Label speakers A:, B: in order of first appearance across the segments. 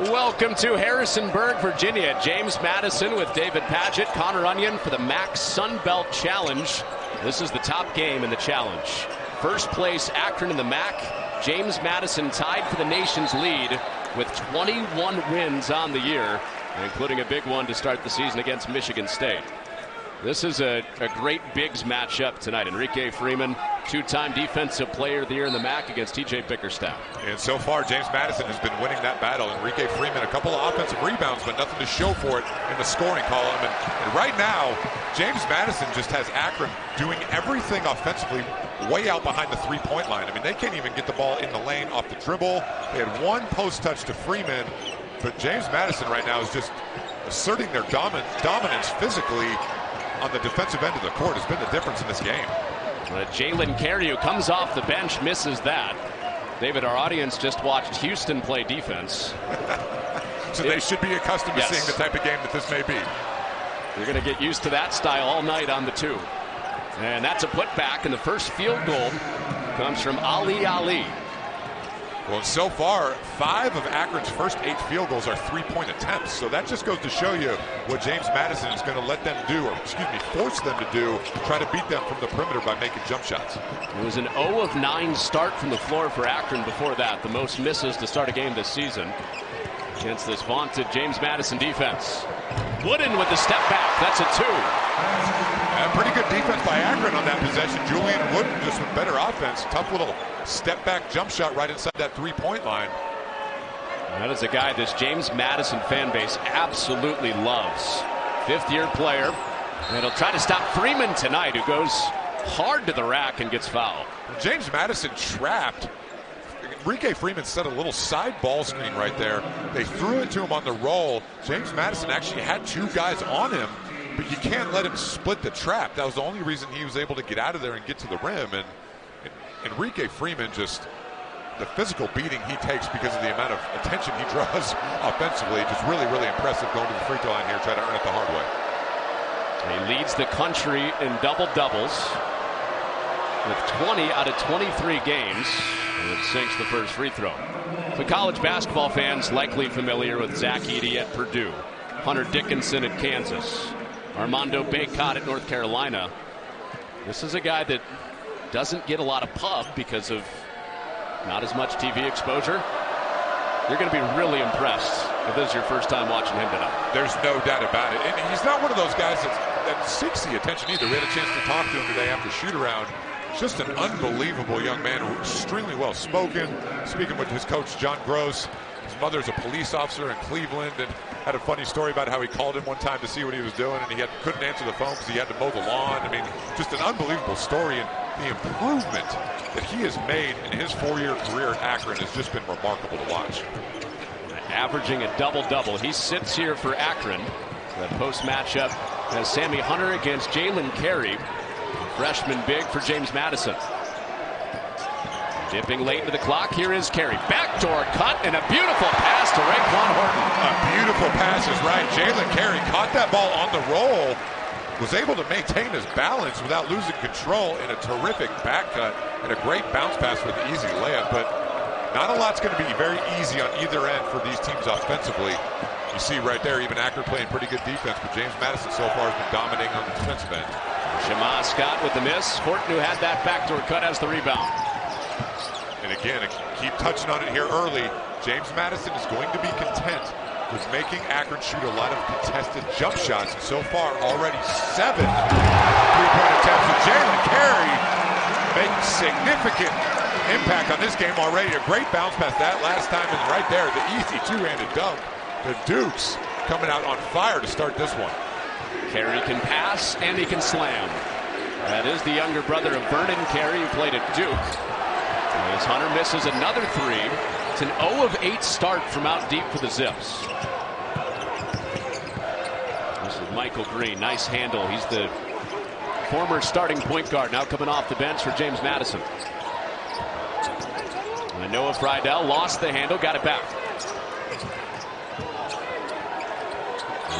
A: Welcome to Harrisonburg, Virginia. James Madison with David Padgett, Connor Onion for the MAC Sun Belt Challenge. This is the top game in the challenge. First place Akron in the MAC. James Madison tied for the nation's lead with 21 wins on the year, including a big one to start the season against Michigan State. This is a, a great bigs matchup tonight. Enrique Freeman, two-time defensive player of the year in the MAC against TJ Bickerstaff.
B: And so far, James Madison has been winning that battle. Enrique Freeman, a couple of offensive rebounds, but nothing to show for it in the scoring column. And, and right now, James Madison just has Akron doing everything offensively way out behind the three-point line. I mean, they can't even get the ball in the lane off the dribble. They had one post touch to Freeman, but James Madison right now is just asserting their domin dominance physically on the defensive end of the court has been the difference in this game.
A: But Jaylen Carey, who comes off the bench, misses that. David, our audience just watched Houston play defense.
B: so it, they should be accustomed yes. to seeing the type of game that this may be.
A: You're going to get used to that style all night on the two. And that's a putback, and the first field goal comes from Ali Ali.
B: Well, so far, five of Akron's first eight field goals are three-point attempts. So that just goes to show you what James Madison is going to let them do, or excuse me, force them to do, try to beat them from the perimeter by making jump shots.
A: It was an 0 of 9 start from the floor for Akron before that, the most misses to start a game this season against this vaunted James Madison defense. Wooden with the step back. That's a two.
B: Pretty good defense by Akron on that possession. Julien Wooden just with better offense. Tough little step back jump shot right inside that three point line.
A: That is a guy this James Madison fan base absolutely loves. Fifth year player. And he'll try to stop Freeman tonight, who goes hard to the rack and gets fouled.
B: James Madison trapped Enrique Freeman set a little side ball screen right there. They threw it to him on the roll. James Madison actually had two guys on him, but you can't let him split the trap. That was the only reason he was able to get out of there and get to the rim. And, and Enrique Freeman just the physical beating he takes because of the amount of attention he draws offensively. Just really, really impressive going to the free throw line here, try to earn it the hard way.
A: He leads the country in double doubles with 20 out of 23 games. And it sinks the first free throw. The college basketball fans likely familiar with Zach Edey at Purdue, Hunter Dickinson at Kansas, Armando Bacot at North Carolina. This is a guy that doesn't get a lot of pub because of not as much TV exposure. You're going to be really impressed if this is your first time watching him tonight.
B: There's no doubt about it. And he's not one of those guys that, that seeks the attention either. We had a chance to talk to him today after shoot around just an unbelievable young man, extremely well spoken. Speaking with his coach, John Groce. His mother's a police officer in Cleveland and had a funny story about how he called him one time to see what he was doing and he had, couldn't answer the phone because he had to mow the lawn. I mean, just an unbelievable story and the improvement that he has made in his four-year career at Akron has just been remarkable to watch.
A: Averaging a double-double. He sits here for Akron. That post matchup has Sammy Hunter against Jaylen Carey. Freshman big for James Madison. Dipping late into the clock. Here is Carey. Backdoor cut and a beautiful pass to Raekwon Horton.
B: A beautiful pass is right. Jaylen Carey caught that ball on the roll. Was able to maintain his balance without losing control in a terrific back cut and a great bounce pass with an easy layup. But not a lot's going to be very easy on either end for these teams offensively. You see right there, even Akron playing pretty good defense, but James Madison so far has been dominating on the defensive end.
A: Shammah Scott with the miss. Horton, who had that backdoor cut, has the rebound.
B: And again, keep touching on it here early. James Madison is going to be content with making Akron shoot a lot of contested jump shots. And so far, already seven three-point attempts. And Jaylen Carey making significant impact on this game already. A great bounce pass that last time and right there, the easy two-handed dunk. The Dukes coming out on fire to start this one.
A: Carey can pass and he can slam. That is the younger brother of Vernon Carey who played at Duke. As Hunter misses another three, it's an 0 of 8 start from out deep for the Zips. This is Michael Green. Nice handle. He's the former starting point guard now coming off the bench for James Madison. And Noah Freidel lost the handle, got it back.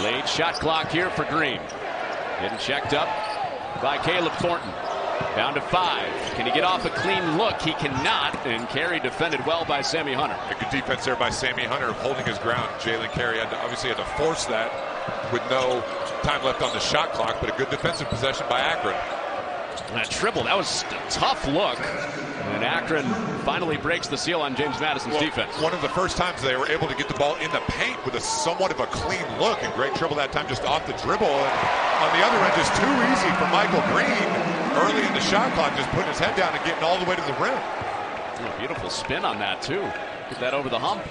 A: Late shot clock here for Green. Getting checked up by Caleb Thornton. Down to five. Can he get off a clean look? He cannot. And Carey defended well by Sammy Hunter.
B: A good defense there by Sammy Hunter holding his ground. Jaylen Carey had to, obviously had to force that with no time left on the shot clock, but a good defensive possession by Akron.
A: That triple, that was a tough look. And Akron finally breaks the seal on James Madison's
B: well,
A: defense.
B: One of the first times they were able to get the ball in the paint with a somewhat of a clean look. And great dribble that time just off the dribble. And on the other end, just too easy for Michael Green early in the shot clock, just putting his head down and getting all the way to the rim.
A: Oh, beautiful spin on that, too. Get that over the hump.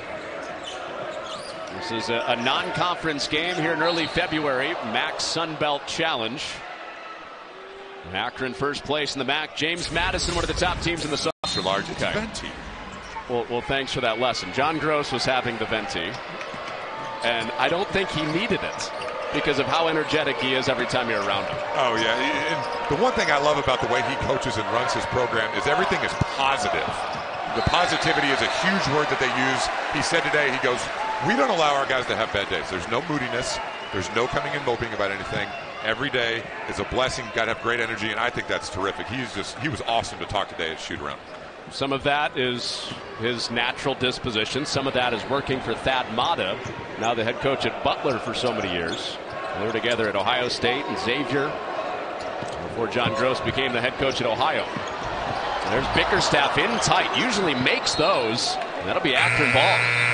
A: This is a, a non-conference game here in early February. MAC Sun Belt Challenge. Akron first place in the MAC. James Madison, one of the top teams in the Sun.
B: Extra large, it's
A: Okay.
B: venti.
A: Well, well, thanks for that lesson. John Groce was having the venti, and I don't think he needed it because of how energetic he is every time you're around him.
B: Oh yeah, and the one thing I love about the way he coaches and runs his program is everything is positive. The positivity is a huge word that they use. He said today, he goes, "We don't allow our guys to have bad days. There's no moodiness. There's no coming and moping about anything. Every day is a blessing. Got to have great energy, and I think that's terrific. He's just he was awesome to talk today at shoot around.
A: Some of that is his natural disposition. Some of that is working for Thad Matta, now the head coach at Butler for so many years. They were together at Ohio State and Xavier before John Groce became the head coach at Ohio. There's Bickerstaff in tight, usually makes those. And that'll be Akron ball.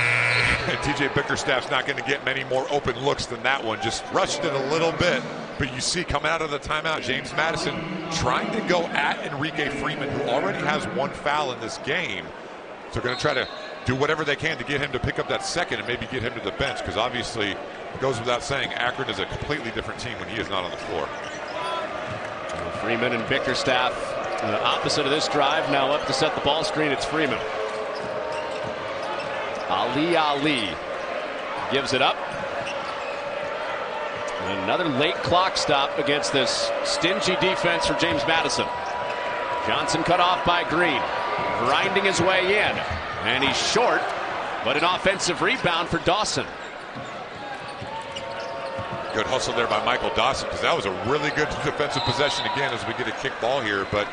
B: And TJ Bickerstaff's not going to get many more open looks than that one. Just rushed it a little bit. But you see coming out of the timeout, James Madison trying to go at Enrique Freeman, who already has one foul in this game. So going to try to do whatever they can to get him to pick up that second and maybe get him to the bench because obviously it goes without saying Akron is a completely different team when he is not on the floor.
A: Freeman and Bickerstaff uh, opposite of this drive. Now up to set the ball screen. It's Freeman. Ali Ali gives it up. And another late clock stop against this stingy defense for James Madison. Johnson cut off by Green. Grinding his way in. And he's short, but an offensive rebound for Dawson.
B: Good hustle there by Mikal Dawson because that was a really good defensive possession again as we get a kick ball here. But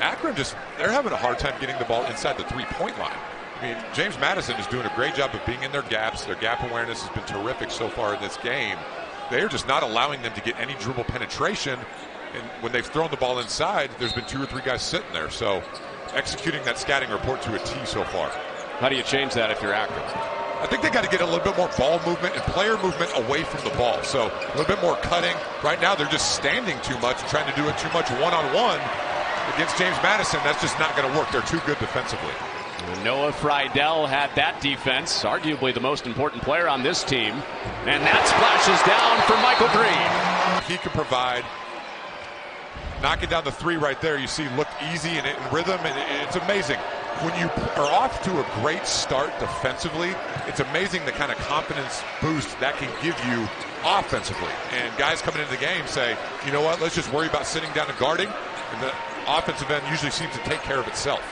B: Akron just, they're having a hard time getting the ball inside the three point line. I mean, James Madison is doing a great job of being in their gaps. Their gap awareness has been terrific so far in this game. They are just not allowing them to get any dribble penetration. And when they've thrown the ball inside, there's been two or three guys sitting there. So executing that scouting report to a T so far.
A: How do you change that if you're Akron?
B: I think they got to get a little bit more ball movement and player movement away from the ball. So a little bit more cutting. Right now, they're just standing too much, trying to do it too much one on one against James Madison. That's just not going to work. They're too good defensively.
A: Noah Freidel had that defense, arguably the most important player on this team. And that splashes down for Michael Green.
B: He can provide. Knocking down the three right there, you see look easy and in rhythm, and it's amazing. When you are off to a great start defensively, it's amazing the kind of confidence boost that can give you offensively. And guys coming into the game say, you know what, let's just worry about sitting down and guarding, and the offensive end usually seems to take care of itself.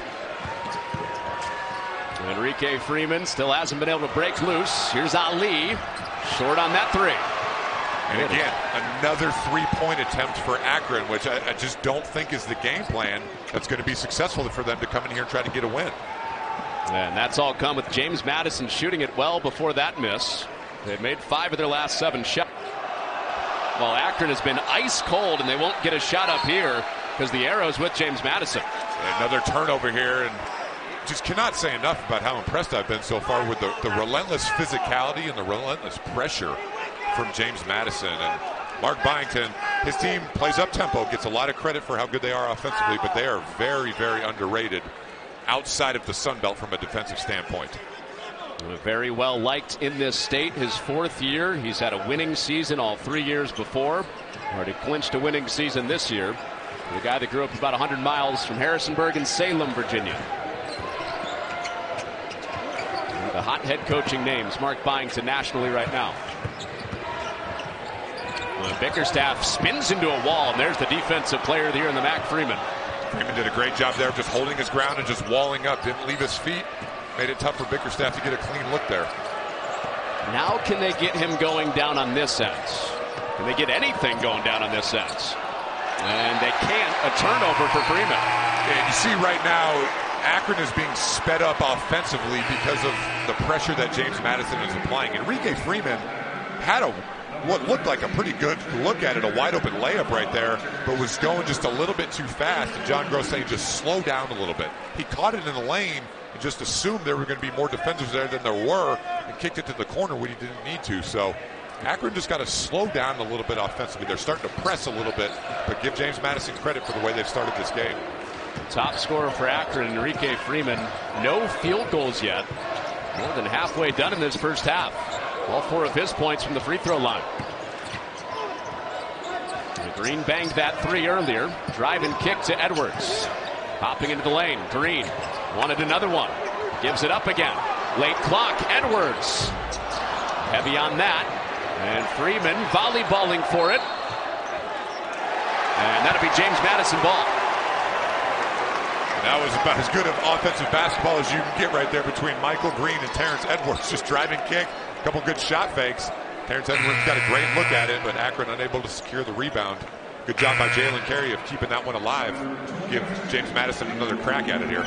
A: Enrique Freeman still hasn't been able to break loose. Here's Ali, short on that three.
B: And again, another three-point attempt for Akron, which I, I, just don't think is the game plan that's going to be successful for them to come in here and try to get a win.
A: And that's all come with James Madison shooting it well before that miss. They've made five of their last seven shots. Well, Akron has been ice cold, and they won't get a shot up here because the arrow's with James Madison.
B: Another turnover here, and just cannot say enough about how impressed I've been so far with the, the relentless physicality and the relentless pressure from James Madison. And Mark Byington, his team plays up tempo, gets a lot of credit for how good they are offensively, but they are very, very underrated outside of the Sun Belt from a defensive standpoint.
A: Very well liked in this state. His fourth year. He's had a winning season all three years before. Already clinched a winning season this year. The guy that grew up about 100 miles from Harrisonburg and Salem, Virginia. The hot head coaching names, Mark Byington nationally right now. Well, Bickerstaff spins into a wall, and there's the defensive player here in the MAC Freeman.
B: Freeman did a great job there, just holding his ground and just walling up. Didn't leave his feet. Made it tough for Bickerstaff to get a clean look there.
A: Now can they get him going down on this end? Can they get anything going down on this end? And they can't. A turnover for Freeman.
B: And you see right now, Akron is being sped up offensively because of the pressure that James Madison is applying. Enrique Freeman had a what looked like a pretty good look at it, a wide open layup right there, but was going just a little bit too fast. And John Groce saying just slow down a little bit. He caught it in the lane and just assumed there were going to be more defenders there than there were and kicked it to the corner when he didn't need to. So Akron just got to slow down a little bit offensively. They're starting to press a little bit, but give James Madison credit for the way they've started this game.
A: Top scorer for Akron, Enrique Freeman. No field goals yet. More than halfway done in this first half. All four of his points from the free throw line. Green banged that three earlier. Drive and kick to Edwards. Hopping into the lane. Green wanted another one. Gives it up again. Late clock. Edwards. Heavy on that. And Freeman volleyballing for it. And that'll be James Madison ball.
B: That was about as good of offensive basketball as you can get right there between Michael Green and Terrence Edwards. Just driving kick, couple good shot fakes. Terrence Edwards got a great look at it, but Akron unable to secure the rebound. Good job by Jaylen Carey of keeping that one alive. Give James Madison another crack at it here.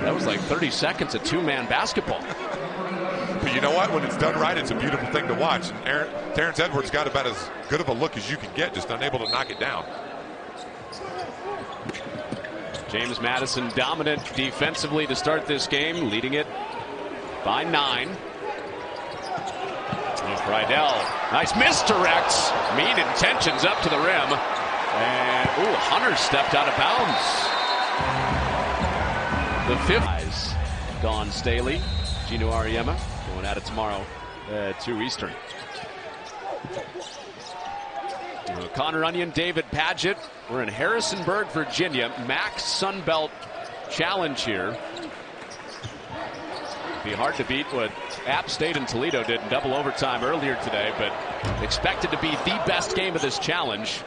A: That was like 30 seconds of two-man basketball.
B: but you know what? When it's done right, it's a beautiful thing to watch. And Aaron, Terrence Edwards got about as good of a look as you can get, just unable to knock it down.
A: James Madison dominant defensively to start this game, leading it by nine. Freidel, nice misdirects, mean intentions up to the rim. And, ooh, Hunter stepped out of bounds. The fifth Dawn Staley. Geno Auriemma going at it tomorrow at 2 Eastern. Uh, Connor Onion, David Padgett. We're in Harrisonburg, Virginia. Max Sunbelt Challenge here. Be hard to beat what App State and Toledo did in double overtime earlier today, but expected to be the best game of this challenge.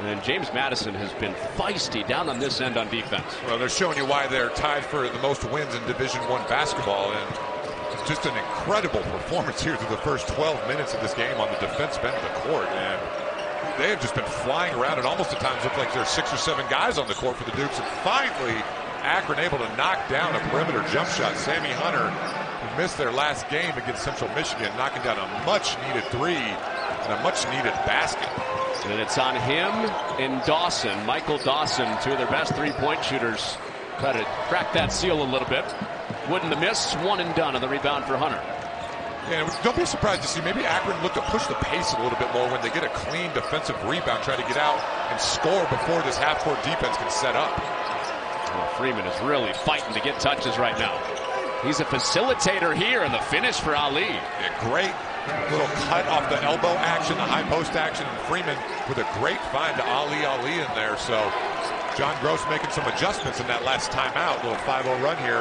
A: And James Madison has been feisty down on this end on defense.
B: Well, they're showing you why they're tied for the most wins in Division One basketball, and just an incredible performance here through the first 12 minutes of this game on the defense end of the court. And they have just been flying around. and almost at times looked like there there's six or seven guys on the court for the Dukes. And finally, Akron able to knock down a perimeter jump shot. Sammy Hunter, who missed their last game against Central Michigan, knocking down a much needed three and a much needed basket.
A: And it's on him and Dawson, Mikal Dawson, two of their best three point shooters. Try to crack that seal a little bit. Wouldn't have missed. One and done on the rebound for Hunter.
B: And don't be surprised to see maybe Akron look to push the pace a little bit more when they get a clean defensive rebound, try to get out and score before this half-court defense can set up.
A: Well, Freeman is really fighting to get touches right now. He's a facilitator here, and the finish for Ali.
B: Yeah, great little cut off the elbow action, the high post action, and Freeman with a great find to Ali Ali in there. So John Groce making some adjustments in that last timeout. Little 5-0 run here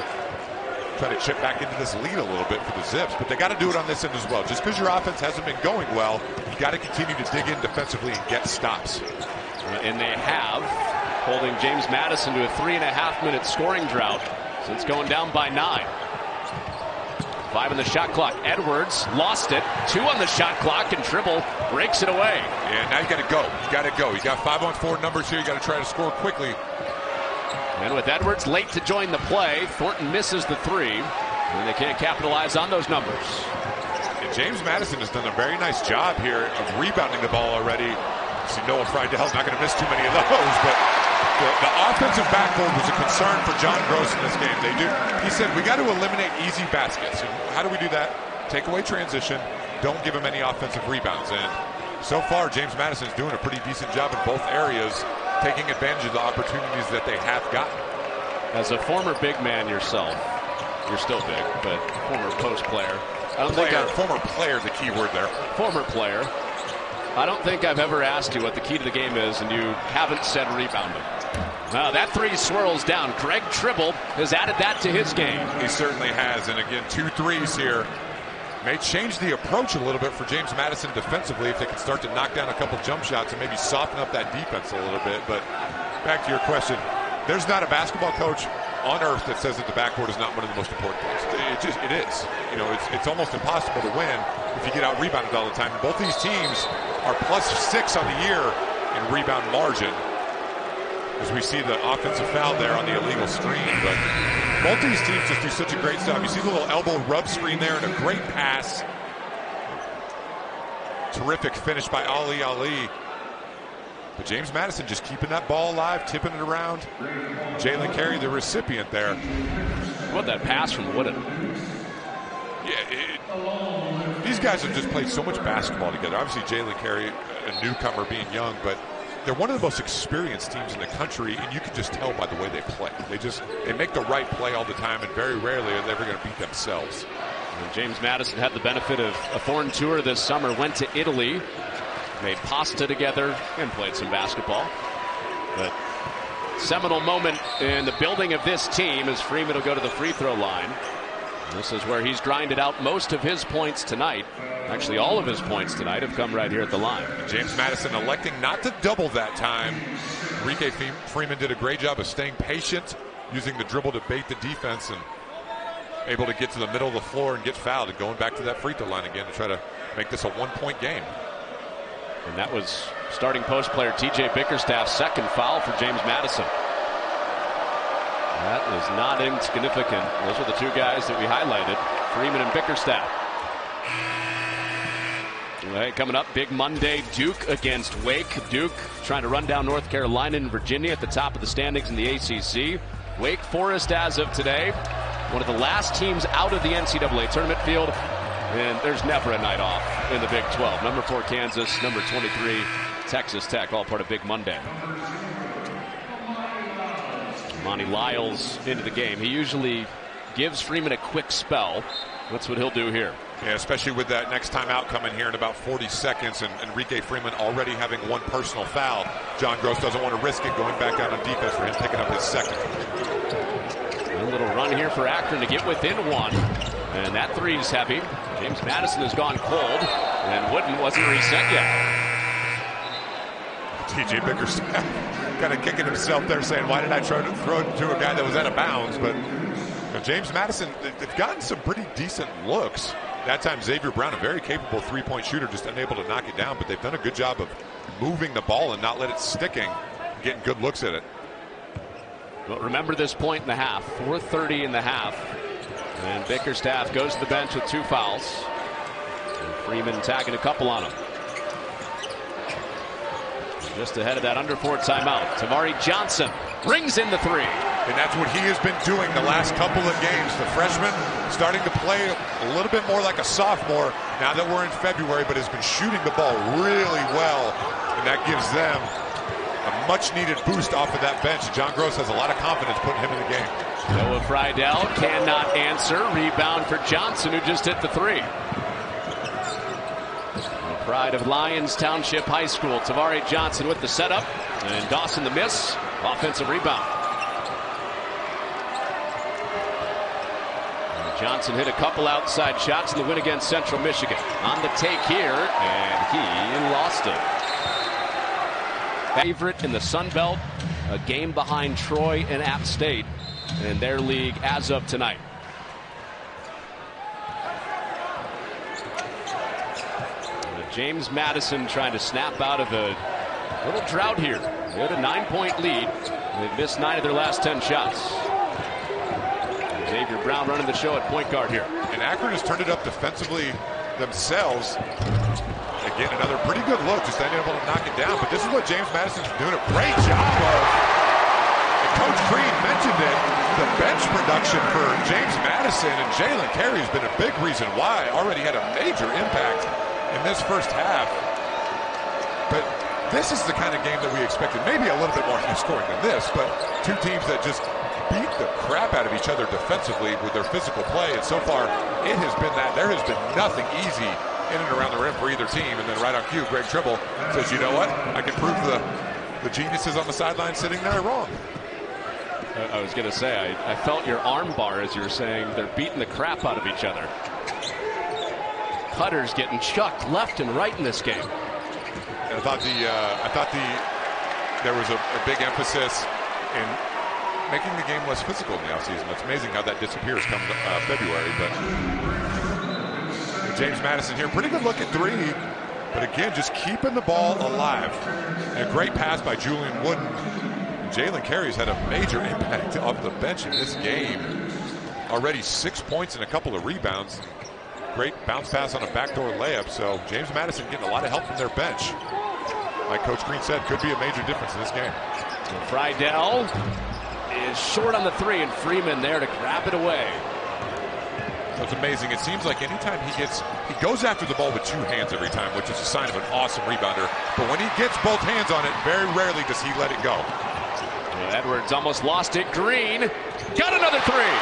B: try to chip back into this lead a little bit for the Zips, but they got to do it on this end as well. Just because your offense hasn't been going well, you got to continue to dig in defensively and get stops.
A: And they have, holding James Madison to a three and a half minute scoring drought since going down by nine. Five on the shot clock. Edwards lost it. Two on the shot clock and Tribble breaks it away.
B: Yeah, now you got to go. You got to go. You got five on four numbers here. You got to try to score quickly.
A: And with Edwards late to join the play, Thornton misses the three. And they can't capitalize on those numbers.
B: And James Madison has done a very nice job here of rebounding the ball already. See, Noah Freidel's not going to miss too many of those, but the, uh, the, offensive backboard was a concern for John Groce in this game. They do. He said we got to eliminate easy baskets. And how do we do that? Take away transition. Don't give him any offensive rebounds. And so far, James Madison is doing a pretty decent job in both areas taking advantage of the opportunities that they have gotten.
A: As a former big man yourself, you're still big, but former post player.
B: I don't player, think I, former player, the key word there.
A: Former player. I don't think I've ever asked you what the key to the game is, and you haven't said rebounding. Now that three swirls down. Greg Tribble has added that to his game.
B: He certainly has, and again, two threes here may change the approach a little bit for James Madison defensively if they can start to knock down a couple jump shots and maybe soften up that defense a little bit. But back to your question, there's not a basketball coach on earth that says that the backcourt is not one of the most important things. It just it is. You know, it's it's almost impossible to win if you get out rebounded all the time. both these teams are plus six on the year in rebound margin. as we see the offensive foul there on the illegal screen. But both these teams just do such a great job. You see the little elbow rub screen there and a great pass. Terrific finish by Ali Ali. But James Madison just keeping that ball alive, tipping it around. Jaylen Carey, the recipient there.
A: What that pass from Wooden?
B: Yeah, it, these guys have just played so much basketball together. Obviously, Jaylen Carey, a newcomer, being young, but they're one of the most experienced teams in the country, and you can just tell by the way they play. They just they make the right play all the time, and very rarely are they ever going to beat themselves.
A: And James Madison had the benefit of a foreign tour this summer. Went to Italy, made pasta together, and played some basketball. But seminal moment in the building of this team as Freeman will go to the free throw line. This is where he's grinded out most of his points tonight. Actually, all of his points tonight have come right here at the line.
B: James Madison electing not to double that time. Enrique Freeman did a great job of staying patient, using the dribble to bait the defense, and able to get to the middle of the floor and get fouled, and going back to that free throw line again to try to make this a one-point game.
A: And that was starting post player TJ Bickerstaff's second foul for James Madison. That is not insignificant. Those are the two guys that we highlighted, Freeman and Bickerstaff. Right, coming up, big Monday, Duke against Wake. Duke trying to run down North Carolina and Virginia at the top of the standings in the ACC. Wake Forest, as of today, one of the last teams out of the NCAA tournament field. And there's never a night off in the Big 12. Number four, Kansas. Number 23, Texas Tech, all part of Big Monday. Monty Lyles into the game. He usually gives Freeman a quick spell. That's what he'll do here.
B: Yeah, especially with that next time out coming here in about 40 seconds and Enrique Freeman already having one personal foul. John Groce doesn't want to risk it going back out on defense for him picking up his second.
A: A little run here for Akron to get within one. And that three is heavy. James Madison has gone cold, and Wooden wasn't reset yet.
B: TJ Bickerstaff kind of kicking himself there, saying, "Why did I try to throw it to a guy that was out of bounds?" But you know, James Madison, they've gotten some pretty decent looks. That time, Xavier Brown, a very capable three-point shooter, just unable to knock it down. But they've done a good job of moving the ball and not let it sticking, getting good looks at it.
A: But remember this point in the half, 4:30 in the half, and Bickerstaff goes to the bench with two fouls. And Freeman tagging a couple on him. Just ahead of that under four timeout, Tavari Johnson rings in the three.
B: And that's what he has been doing the last couple of games. The freshman starting to play a little bit more like a sophomore now that we're in February, but has been shooting the ball really well. And that gives them a much needed boost off of that bench. John Groce has a lot of confidence putting him in the game.
A: Noah Freidel cannot answer. Rebound for Johnson, who just hit the three. The pride of Lyons Township High School. Tavari Johnson with the setup. And Dawson the miss. Offensive rebound. Johnson hit a couple outside shots in the win against Central Michigan. On the take here, and he lost it. Favorite in the Sun Belt, a game behind Troy and App State in their league as of tonight. James Madison trying to snap out of a little drought here. They had a nine-point lead. They've missed nine of their last ten shots. Xavier Brown running the show at point guard here.
B: And Akron has turned it up defensively themselves. Again, another pretty good look, just unable to knock it down. But this is what James Madison's doing a great job of. Coach Crean mentioned it. The bench production for James Madison and Jaylen Carey has been a big reason why. Already had a major impact in this first half. But this is the kind of game that we expected. Maybe a little bit more high scoring than this, but two teams that just beat the crap out of each other defensively with their physical play. And so far, it has been that. There has been nothing easy in and around the rim for either team. And then right on cue, Greg Tribble says, you know what? I can prove the, the geniuses on the sideline sitting there wrong.
A: I was going to say, I, I, felt your arm bar as you were saying they're beating the crap out of each other. Cutters getting chucked left and right in this game.
B: I thought the uh, I thought the there was a, a, big emphasis in making the game less physical in the offseason. It's amazing how that disappears come uh, February. But James Madison here, pretty good look at three. But again, just keeping the ball alive. And a great pass by Julien Wooden. Jaylen Carey's had a major impact off the bench in this game. Already six points and a couple of rebounds. Great bounce pass on a backdoor layup. So James Madison getting a lot of help from their bench. Like Coach Green said, could be a major difference in this game.
A: Freidel is short on the three, and Freeman there to grab it away.
B: It's amazing. It seems like anytime he gets, he goes after the ball with two hands every time, which is a sign of an awesome rebounder. But when he gets both hands on it, very rarely does he let it go.
A: Edwards almost lost it. Green got another three.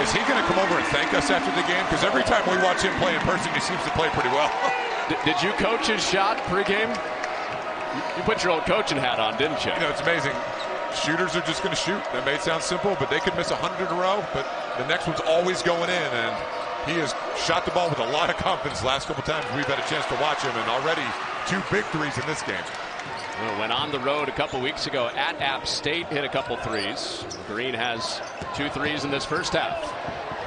B: Is he going to come over and thank us after the game? Because every time we watch him play in person, he seems to play pretty well.
A: did you coach his shot pregame? You put your old coaching hat on, didn't you?
B: You know, it's amazing shooters are just going to shoot. That may sound simple, but they could miss 100 in a row, but the next one's always going in, and he has shot the ball with a lot of confidence last couple times we've had a chance to watch him, and already two big threes in this game.
A: Well, went on the road a couple weeks ago at App State, hit a couple threes. Green has two threes in this first half.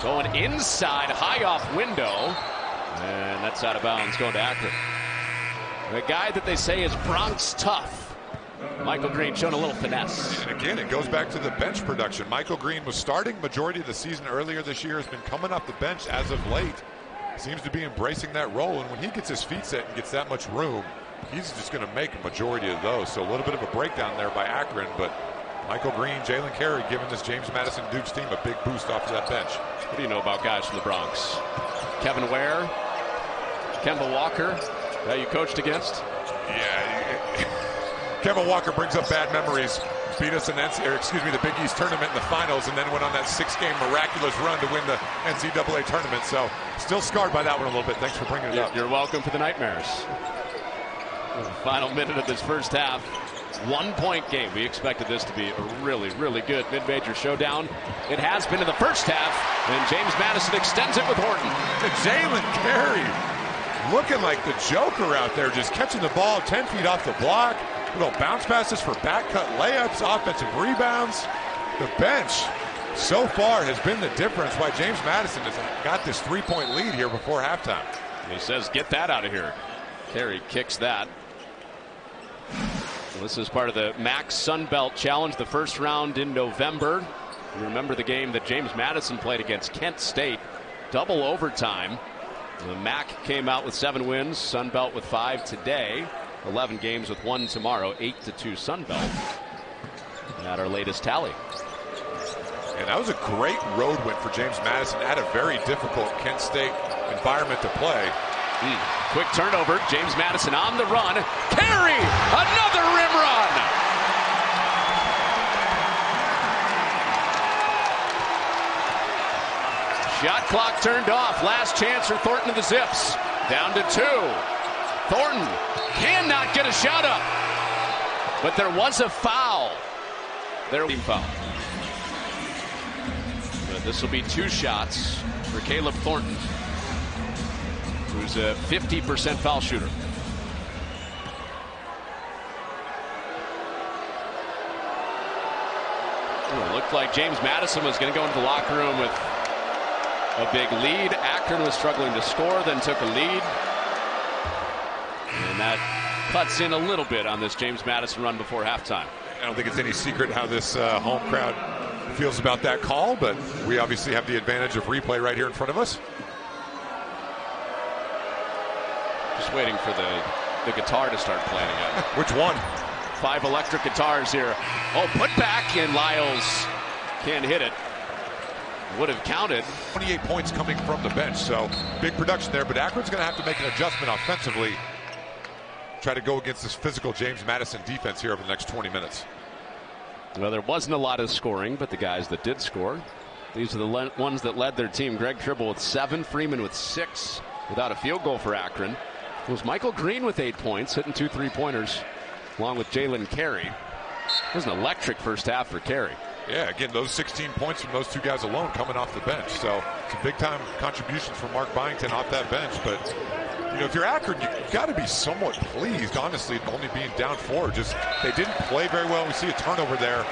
A: Going inside, high off window, and that's out of bounds going to Akron. The guy that they say is Bronx tough Michael Green showing a little finesse.
B: And again, it goes back to the bench production. Michael Green was starting majority of the season earlier this year, has been coming off the bench as of late. Seems to be embracing that role, and when he gets his feet set and gets that much room, he's just going to make a majority of those. So a little bit of a breakdown there by Akron, but Michael Green, Jaylen Carey giving this James Madison Dukes team a big boost off of that bench.
A: What do you know about guys from the Bronx? Kevin Ware, Kemba Walker, that you coached against?
B: Yeah. Kevin Walker brings up bad memories. Beat us in NCAA, or excuse me, the Big East tournament in the finals, and then went on that six-game miraculous run to win the NCAA tournament. So still scarred by that one a little bit. Thanks for bringing it
A: you're,
B: up.
A: You're welcome for the nightmares. Final minute of this first half. One point game. We expected this to be a really, really good mid major showdown. It has been in the first half, and James Madison extends it with Horton.
B: Jaylen Carey looking like the Joker out there, just catching the ball 10 feet off the block. Little bounce passes for back cut layups, offensive rebounds. The bench so far has been the difference why James Madison has got this three point lead here before halftime.
A: He says, get that out of here. Carey kicks that. This is part of the MAC Sun Belt Challenge, the first round in November. You remember the game that James Madison played against Kent State, double overtime. The MAC came out with seven wins, Sun Belt with five today. 11 games with one tomorrow, 8 to 2 Sun Belt. At our latest tally.
B: And that was a great road win for James Madison at a very difficult Kent State environment to play.
A: Quick turnover. James Madison on the run. Carey! Another rim run! Shot clock turned off. Last chance for Thornton of the Zips. Down to two. Thornton cannot get a shot up. But there was a foul. There we foul. But this will be two shots for Caleb Thornton, who's a 50% foul shooter. It looked like James Madison was going to go into the locker room with a big lead. Akron was struggling to score, then took a lead. And that cuts in a little bit on this James Madison run before halftime.
B: I don't think it's any secret how this uh, home crowd feels about that call, but we obviously have the advantage of replay right here in front of us.
A: Just waiting for the, the guitar to start playing again.
B: Which one?
A: Five electric guitars here. Oh, put back, and Lyles can't hit it. Would have counted.
B: 28 points coming from the bench, so big production there, but Akron's going to have to make an adjustment offensively try to go against this physical James Madison defense here over the next 20 minutes.
A: Well, there wasn't a lot of scoring, but the guys that did score, these are the ones that led their team. Greg Tribble with seven, Freeman with six, without a field goal for Akron. It was Michael Green with eight points, hitting two three pointers, along with Jaylen Carey. It was an electric first half for Carey.
B: Yeah, again, those 16 points from those two guys alone coming off the bench. So it's a big time contribution from Mark Byington off that bench. But you know, if you're Akron, you've got to be somewhat pleased, honestly, only being down four. Just they didn't play very well. We see a turnover there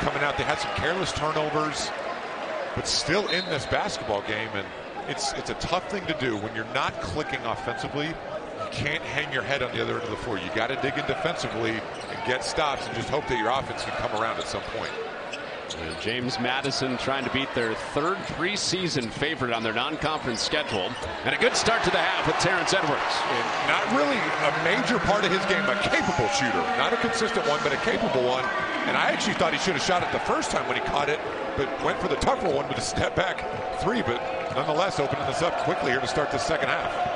B: coming out. They had some careless turnovers, but still in this basketball game. And it's it's a tough thing to do when you're not clicking offensively. You can't hang your head on the other end of the floor. You got to dig in defensively and get stops and just hope that your offense can come around at some point.
A: And James Madison trying to beat their third preseason favorite on their non-conference schedule. And a good start to the half with Terrence Edwards.
B: And not really a major part of his game, a capable shooter. Not a consistent one, but a capable one. And I actually thought he should have shot it the first time when he caught it, but went for the tougher one with a step back three. But nonetheless, opening this up quickly here to start the second half.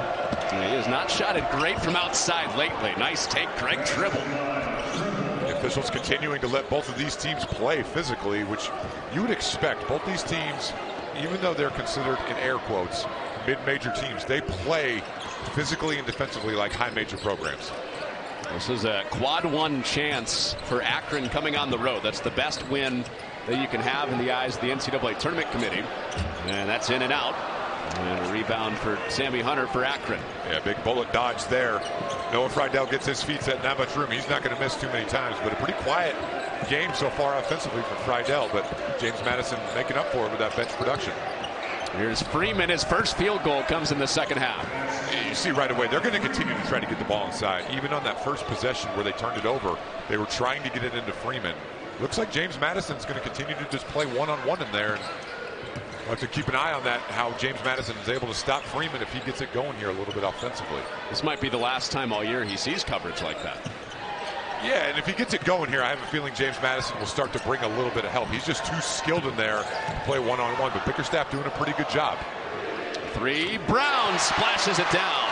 A: He has not shot it great from outside lately. Nice take, Greg Tribble
B: officials continuing to let both of these teams play physically, which you would expect. Both these teams, even though they're considered in air quotes mid-major teams, they play physically and defensively like high major programs.
A: This is a quad one chance for Akron coming on the road. That's the best win that you can have in the eyes of the NCAA tournament committee. And that's in and out. And a rebound for Sammy Hunter for Akron.
B: Yeah, big bullet dodge there. Noah Freidel gets his feet set, not much room. He's not going to miss too many times, but a pretty quiet game so far offensively for Freidel. But James Madison making up for it with that bench production.
A: Here's Freeman. His first field goal comes in the second half.
B: You see right away, they're going to continue to try to get the ball inside. Even on that first possession where they turned it over, they were trying to get it into Freeman. Looks like James Madison's going to continue to just play one-on-one -on -one in there. And We'll have to keep an eye on that, how James Madison is able to stop Freeman if he gets it going here a little bit offensively.
A: This might be the last time all year he sees coverage like that.
B: Yeah, and if he gets it going here, I have a feeling James Madison will start to bring a little bit of help. He's just too skilled in there to play one-on-one, -on -one, but Bickerstaff doing a pretty good job.
A: Three, Brown splashes it down.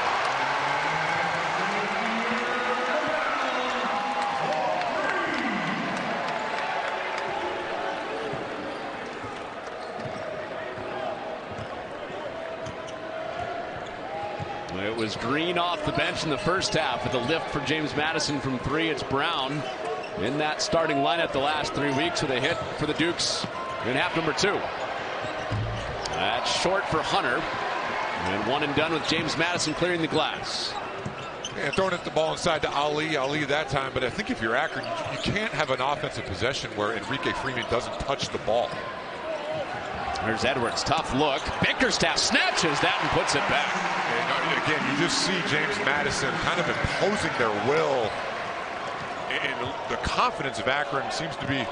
A: It was Green off the bench in the first half with a lift for James Madison from three. It's Brown in that starting lineup the last three weeks with a hit for the Dukes in half number two. That's short for Hunter. And one and done with James Madison clearing the glass.
B: And throwing it the ball inside to Ali. Ali that time. But I think if you're Akron, you, you can't have an offensive possession where Enrique Freeman doesn't touch the ball.
A: There's Edwards. Tough look. Bickerstaff snatches that and puts it back.
B: Again, you just see James Madison kind of imposing their will. And the confidence of Akron seems to be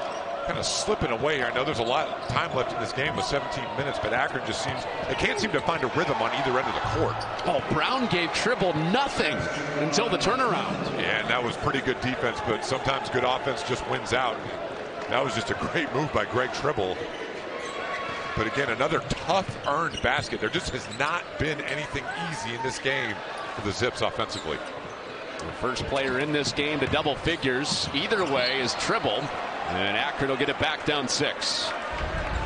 B: kind of slipping away here. I know there's a lot of time left in this game with 17 minutes, but Akron just seems, they can't seem to find a rhythm on either end of the court.
A: Oh, Brown gave Tribble nothing until the turnaround.
B: Yeah, and that was pretty good defense, but sometimes good offense just wins out. That was just a great move by Greg Tribble. But again, another tough earned basket. There just has not been anything easy in this game for the Zips offensively.
A: The first player in this game to double figures either way is Tribble. And Akron will get it back down six.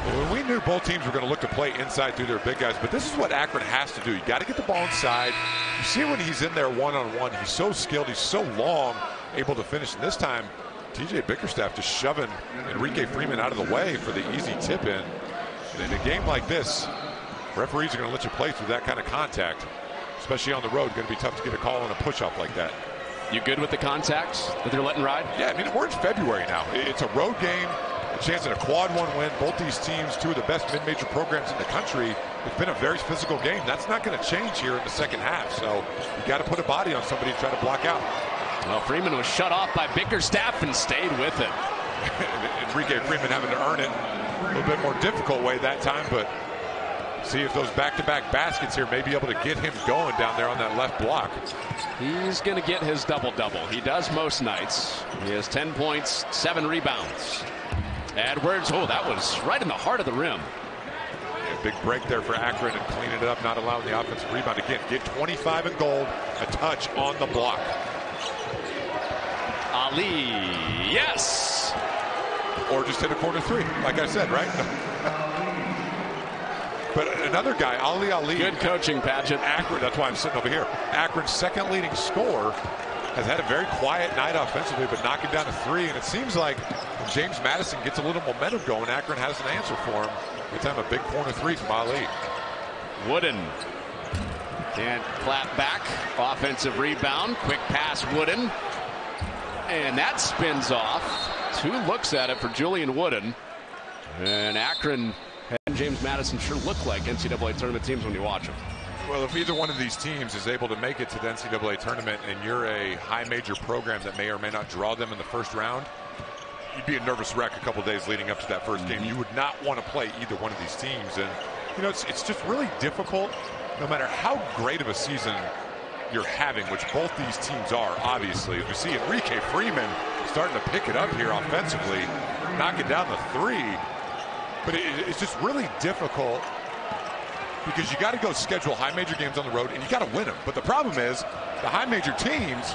B: Well, we knew both teams were going to look to play inside through their big guys, but this is what Akron has to do. You got to get the ball inside. You see when he's in there one on one, he's so skilled, he's so long, able to finish. And this time, TJ Bickerstaff just shoving Enrique Freeman out of the way for the easy tip in. In a game like this, referees are going to let you play through that kind of contact, especially on the road. Going to be tough to get a call on a push-up like that.
A: You good with the contacts that they're letting ride?
B: Yeah, I mean, we're in February now. It's a road game, a chance at a quad one win. Both these teams, two of the best mid-major programs in the country. It's been a very physical game. That's not going to change here in the second half. So you got to put a body on somebody to try to block out.
A: Well, Freeman was shut off by Bickerstaff and stayed with him.
B: Enrique Freeman having to earn it a little bit more difficult way that time, but see if those back-to-back -back baskets here may be able to get him going down there on that left block.
A: He's going to get his double-double. He does most nights. He has 10 points, seven rebounds. Edwards, oh, that was right in the heart of the rim.
B: Yeah, big break there for Akron and cleaning it up, not allowing the offensive rebound. Again, get 25 in gold, a touch on the block.
A: Ali, yes.
B: Or just hit a corner three, like I said, right? but another guy, Ali Ali.
A: Good coaching, Padgett.
B: Akron, that's why I'm sitting over here. Akron's second leading scorer has had a very quiet night offensively, but knocking down a three. And it seems like when James Madison gets a little momentum going, Akron has an answer for him. Good time a big corner three from Ali.
A: Wooden can't clap back. Offensive rebound. Quick pass, Wooden. And that spins off. Two looks at it for Julien Wooden. And Akron and James Madison sure look like NCAA tournament teams when you watch them.
B: Well, if either one of these teams is able to make it to the NCAA tournament and you're a high major program that may or may not draw them in the first round, you'd be a nervous wreck a couple days leading up to that 1st game. You would not want to play either one of these teams. And, you know, it's, it's just really difficult, no matter how great of a season you're having, which both these teams are, obviously. As we see Enrique Freeman starting to pick it up here offensively, knocking down the three. But it, it's just really difficult because you got to go schedule high major games on the road and you got to win them. But the problem is the high major teams,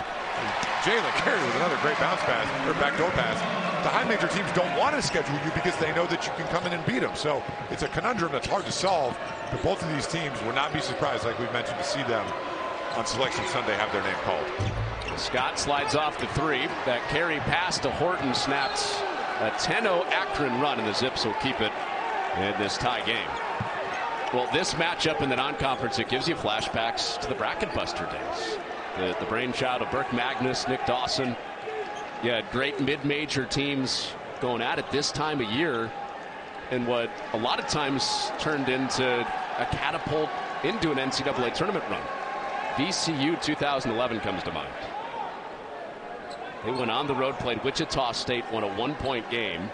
B: Jaylen Carey with another great bounce pass or backdoor pass. The high major teams don't want to schedule you because they know that you can come in and beat them. So it's a conundrum that's hard to solve. But both of these teams would not be surprised, like we've mentioned, to see them on Selection Sunday have their name called.
A: Scott slides off the three. That Carey pass to Horton snaps a 10-0 Akron run, and the Zips will keep it in this tie game. Well, this matchup in the non-conference, it gives you flashbacks to the bracket buster days. The, the brainchild of Burke Magnus, Nick Dawson. You had great mid-major teams going at it this time of year and what a lot of times turned into a catapult into an NCAA tournament run. VCU 2011 comes to mind. They went on the road, played Wichita State, won a one-point game,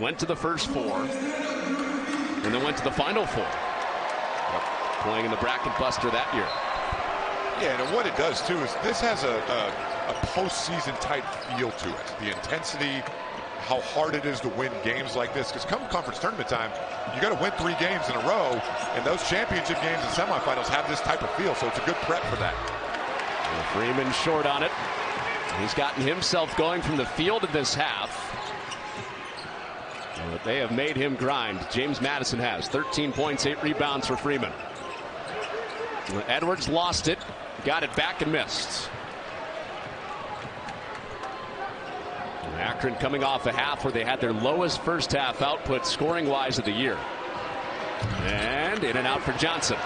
A: went to the first four, and then went to the final four. Playing in the bracket buster that year.
B: Yeah, and what it does too is this has a, a, a postseason type feel to it. The intensity, how hard it is to win games like this. Because come conference tournament time, you got to win three games in a row, and those championship games and semifinals have this type of feel. So it's a good prep for that.
A: Well, Freeman short on it. He's gotten himself going from the field in this half. But they have made him grind. James Madison has 13 points, 8 rebounds for Freeman. Edwards lost it, got it back and missed. Akron coming off a half where they had their lowest first half output scoring wise of the year. And in and out for Johnson.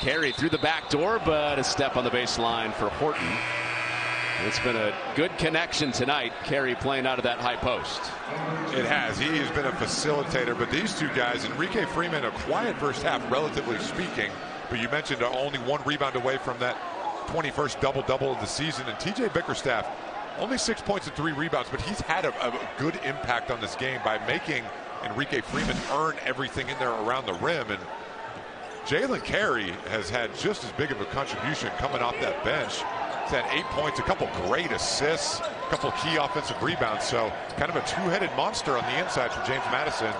A: Carried through the back door, but a step on the baseline for Horton. It's been a good connection tonight. Carey playing out of that high post.
B: It has. He has been a facilitator, but these two guys, Enrique Freeman, a quiet first half, relatively speaking. But you mentioned uh, only one rebound away from that 21st double-double of the season. And TJ Bickerstaff, only six points and three rebounds, but he's had a, a good impact on this game by making Enrique Freeman earn everything in there around the rim. And Jaylen Carey has had just as big of a contribution coming off that bench. He's had eight points, a couple great assists, couple key offensive rebounds. So kind of a two-headed monster on the inside for James Madison.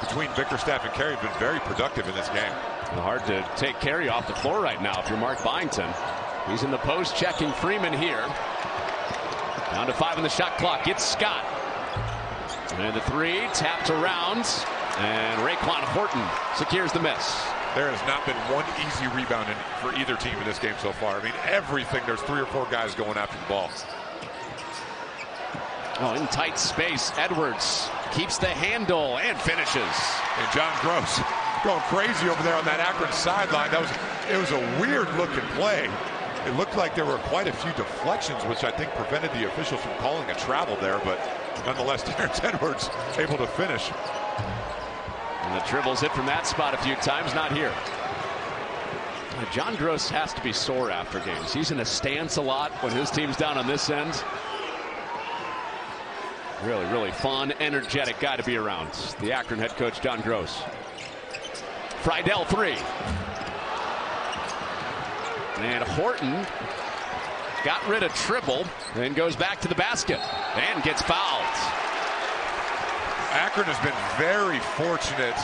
B: Between Bickerstaff and Carey, been very productive in this game.
A: Hard to take Carey off the floor right now if you're Mark Byington. He's in the post checking Freeman here. Down to five on the shot clock. It's Scott. And the three tapped around. And Raekwon Horton secures the miss.
B: There has not been one easy rebound in, for either team in this game so far. I mean, everything, there's three or four guys going after the ball.
A: Oh, in tight space, Edwards keeps the handle and finishes.
B: And John Groce going crazy over there on that Akron sideline. That was it was a weird looking play. It looked like there were quite a few deflections, which I think prevented the officials from calling a travel there. But nonetheless, Terrence Edwards able to finish.
A: And the dribbles hit from that spot a few times, not here. John Groce has to be sore after games. He's in a stance a lot when his team's down on this end. Really, really fun, energetic guy to be around. The Akron head coach, John Groce. Freidel three. And Horton got rid of triple then goes back to the basket and gets fouled.
B: Akron has been very fortunate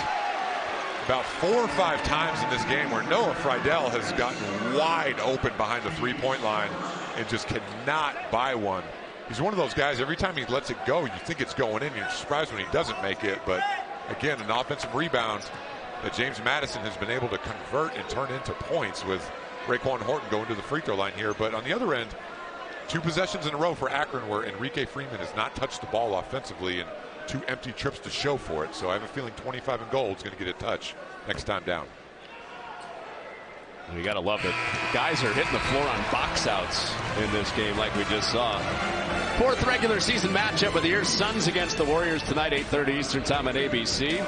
B: about four or five times in this game where Noah Freidel has gotten wide open behind the three-point line and just cannot buy one. He's one of those guys, every time he lets it go, you think it's going in. You're surprised when he doesn't make it. But again, an offensive rebound that James Madison has been able to convert and turn into points with Raekwon Horton going to the free throw line here. But on the other end, two possessions in a row for Akron where Enrique Freeman has not touched the ball offensively. And two empty trips to show for it. So I have a feeling 25 and gold is going to get a touch next time down.
A: You got to love it. Guys are hitting the floor on box outs in this game like we just saw. Fourth regular season matchup of the year. Suns against the Warriors tonight, 8.30 Eastern Time on ABC.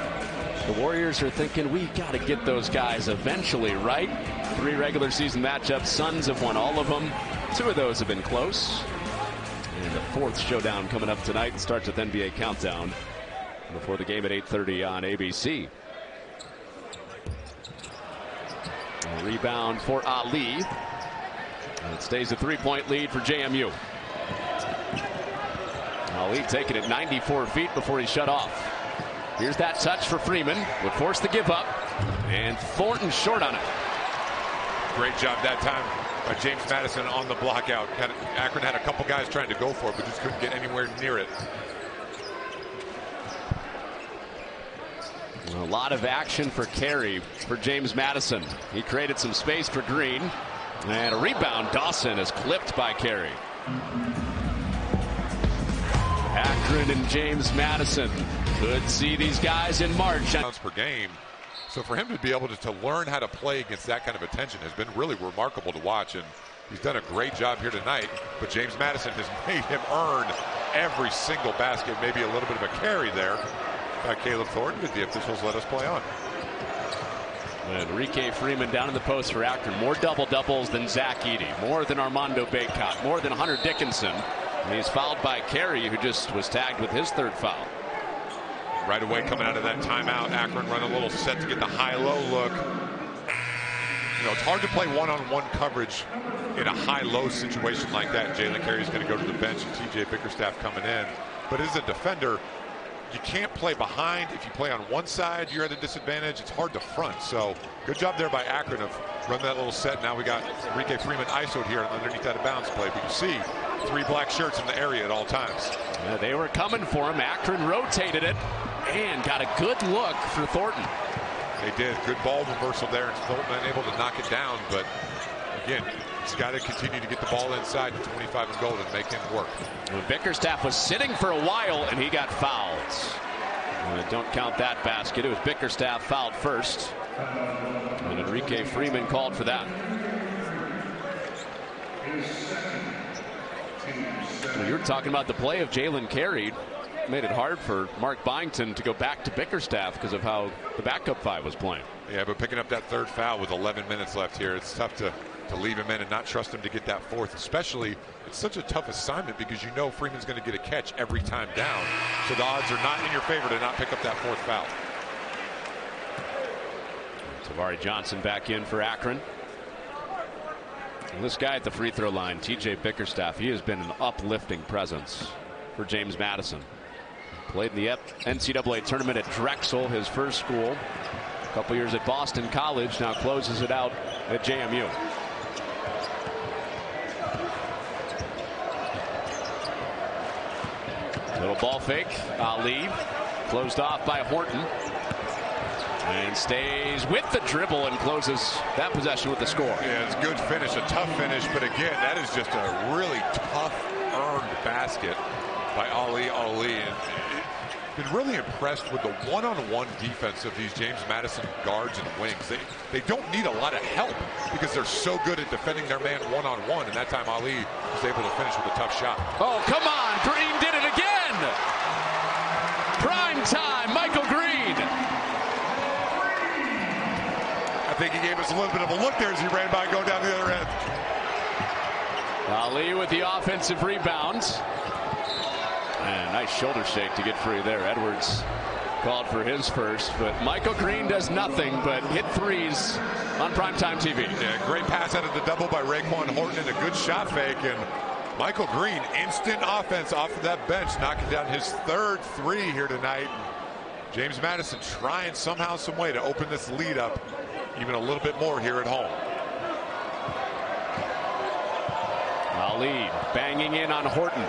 A: The Warriors are thinking we got to get those guys eventually, right? Three regular season matchups. Suns have won all of them. Two of those have been close. And the fourth showdown coming up tonight and starts with NBA Countdown before the game at 8.30 on ABC. A rebound for Ali. And it stays a three-point lead for JMU. Ali taking it 94 feet before he shut off. Here's that touch for Freeman. Would force the give up. And Thornton short on it.
B: Great job that time by James Madison on the block out. Had, Akron had a couple guys trying to go for it, but just couldn't get anywhere near it.
A: A lot of action for Carey for James Madison. He created some space for Green. And a rebound. Dawson is clipped by Carey. Akron and James Madison could see these guys in March.
B: Per game. So for him to be able to, to learn how to play against that kind of attention has been really remarkable to watch. And he's done a great job here tonight. But James Madison has made him earn every single basket. Maybe a little bit of a carry there by Caleb Thornton, but the officials let us play on.
A: Enrique Freeman down in the post for Akron. More double doubles than Zach Edey. More than Armando Bacot. More than Hunter Dickinson. And he's fouled by Carey, who just was tagged with his third foul.
B: Right away, coming out of that timeout, Akron run a little set to get the high-low look. You know, it's hard to play one-on-one -on -one coverage in a high-low situation like that. Jaylen Carey is going to go to the bench, and T.J. Bickerstaff coming in. But as a defender, you can't play behind. If you play on one side, you're at a disadvantage. It's hard to front. So good job there by Akron of run that little set. Now we got Enrique Freeman ISO'd here underneath that bounce play. But you see three black shirts in the area at all times.
A: Yeah, they were coming for him. Akron rotated it and got a good look for Thornton.
B: They did. Good ball reversal there. And Thornton unable to knock it down. But again, he's got to continue to get the ball inside the 25 and gold and make him work.
A: Well, Bickerstaff was sitting for a while and he got fouled. And don't count that basket. It was Bickerstaff fouled first. And Enrique Freeman called for that. Well, you were talking about the play of Jaylen Carey. Made it hard for Mark Byington to go back to Bickerstaff because of how the backup five was playing.
B: Yeah, but picking up that third foul with 11 minutes left here, it's tough to to leave him in and not trust him to get that fourth, especially it's such a tough assignment because you know Freeman's going to get a catch every time down. So the odds are not in your favor to not pick up that fourth foul.
A: Tavari Johnson back in for Akron. And this guy at the free throw line, TJ Bickerstaff, he has been an uplifting presence for James Madison. Played in the NCAA tournament at Drexel, his first school. A couple years at Boston College, now closes it out at JMU. Little ball fake. Ali closed off by Horton. And stays with the dribble and closes that possession with the score.
B: Yeah, it's a good finish, a tough finish, but again, that is just a really tough earned basket by Ali Ali. And been really impressed with the one-on-one -on -one defense of these James Madison guards and wings. They they don't need a lot of help because they're so good at defending their man one-on-one. -on -one, and that time Ali was able to finish with a tough shot.
A: Oh, come on. Green did it again. Prime time, Michael Green.
B: I think he gave us a little bit of a look there as he ran by going down the other end.
A: Ali with the offensive rebounds. And nice shoulder shake to get free there. Edwards called for his first, but Michael Green does nothing but hit threes on primetime TV.
B: Yeah, great pass out of the double by Raekwon Horton and a good shot fake. And Michael Green, instant offense off of that bench, knocking down his third three here tonight. James Madison trying somehow, some way to open this lead up even a little bit more here at home.
A: Ali banging in on Horton.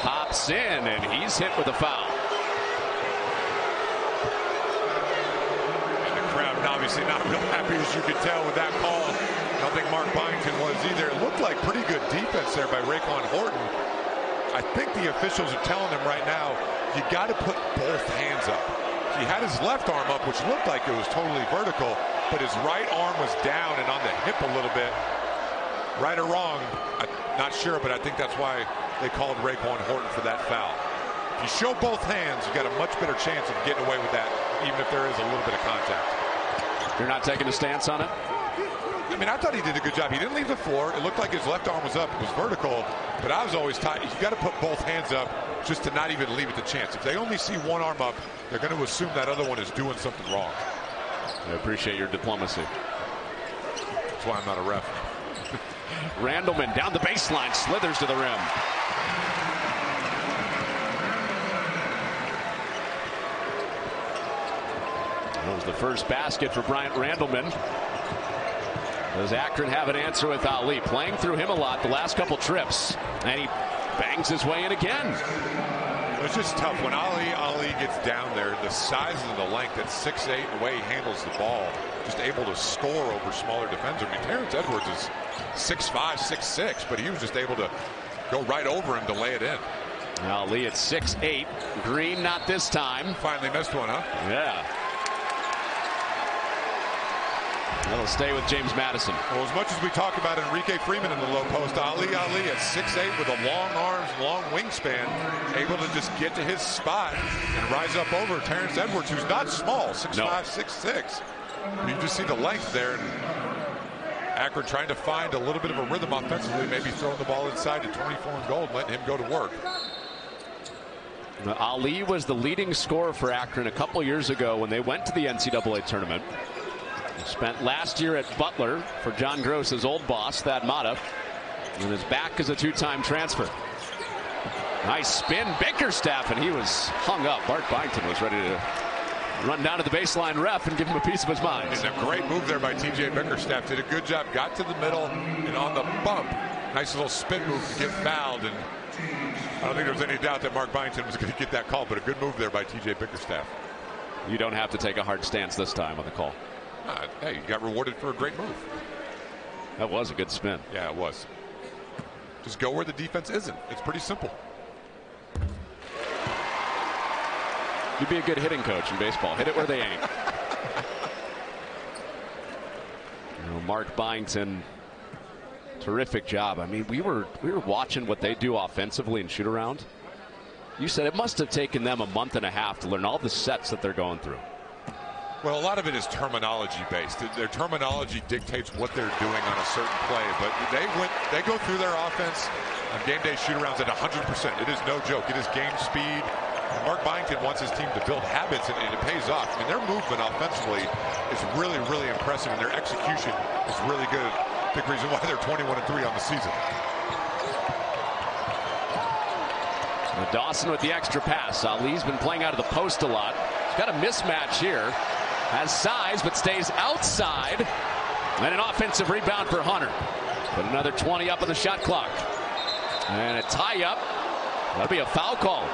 A: Hops in, and he's hit with a foul.
B: And the crowd obviously not real happy, as you could tell with that call. I don't think Mark Byington was either. It looked like pretty good defense there by Raekwon Horton. I think the officials are telling him right now, you got to put both hands up. He had his left arm up, which looked like it was totally vertical. But his right arm was down and on the hip a little bit. Right or wrong, I'm not sure, but I think that's why they called Raekwon Horton for that foul. If you show both hands, you've got a much better chance of getting away with that, even if there is a little bit of contact.
A: You're not taking a stance on it?
B: I mean, I thought he did a good job. He didn't leave the floor. It looked like his left arm was up. It was vertical, but I was always taught you got to put both hands up just to not even leave it the chance. If they only see one arm up, they're going to assume that other one is doing something wrong.
A: I appreciate your diplomacy.
B: That's why I'm not a ref.
A: Randleman down the baseline, slithers to the rim. That was the first basket for Bryant Randleman. Does Akron have an answer with Ali? Playing through him a lot the last couple trips. And he bangs his way in again.
B: It's just tough when Ali Ali gets down there. The size and the length at 6'8", the way he handles the ball, just able to score over smaller defenders. I mean, Terrence Edwards is 6'5", 6'6", but he was just able to go right over him to lay it in.
A: Now Ali at 6'8". Green not this time.
B: Finally missed one, huh?
A: Yeah. That'll stay with James Madison.
B: Well, as much as we talk about Enrique Freeman in the low post, Ali Ali at 6'8 with a long arms, long wingspan, able to just get to his spot and rise up over Terrence Edwards, who's not small, 6'5", no. 6'6". You just see the length there. And Akron trying to find a little bit of a rhythm offensively, maybe throwing the ball inside to 24 and gold, letting him go to work.
A: Ali was the leading scorer for Akron a couple years ago when they went to the NCAA tournament. Spent last year at Butler for John Groce's old boss, Thad Matta. And is back as a two-time transfer. Nice spin, Bickerstaff, and he was hung up. Mark Byington was ready to run down to the baseline ref and give him a piece of his mind.
B: It's a great move there by TJ Bickerstaff. Did a good job. Got to the middle and on the bump. Nice little spin move to get fouled. And I don't think there was any doubt that Mark Byington was going to get that call, but a good move there by TJ Bickerstaff.
A: You don't have to take a hard stance this time on the call.
B: Uh, hey, you got rewarded for a great move.
A: That was a good spin.
B: Yeah, it was. Just go where the defense isn't. It's pretty simple.
A: You'd be a good hitting coach in baseball. Hit it where they ain't. you know, Mark Byington, terrific job. I mean, we were we were watching what they do offensively in shoot around. You said it must have taken them a month and a half to learn all the sets that they're going through.
B: Well, a lot of it is terminology based. Their terminology dictates what they're doing on a certain play. But they went, they go through their offense on game day shootarounds at 100%. It is no joke. It is game speed. Mark Byington wants his team to build habits, and, it pays off. I mean, their movement offensively is really, really impressive, and their execution is really good. Big reason why they're 21 and 3 on the season.
A: Dawson with the extra pass. Ali's been playing out of the post a lot. He's got a mismatch here. Has size, but stays outside. And an offensive rebound for Hunter. Put another 20 up on the shot clock. And a tie up. That'll be a foul call.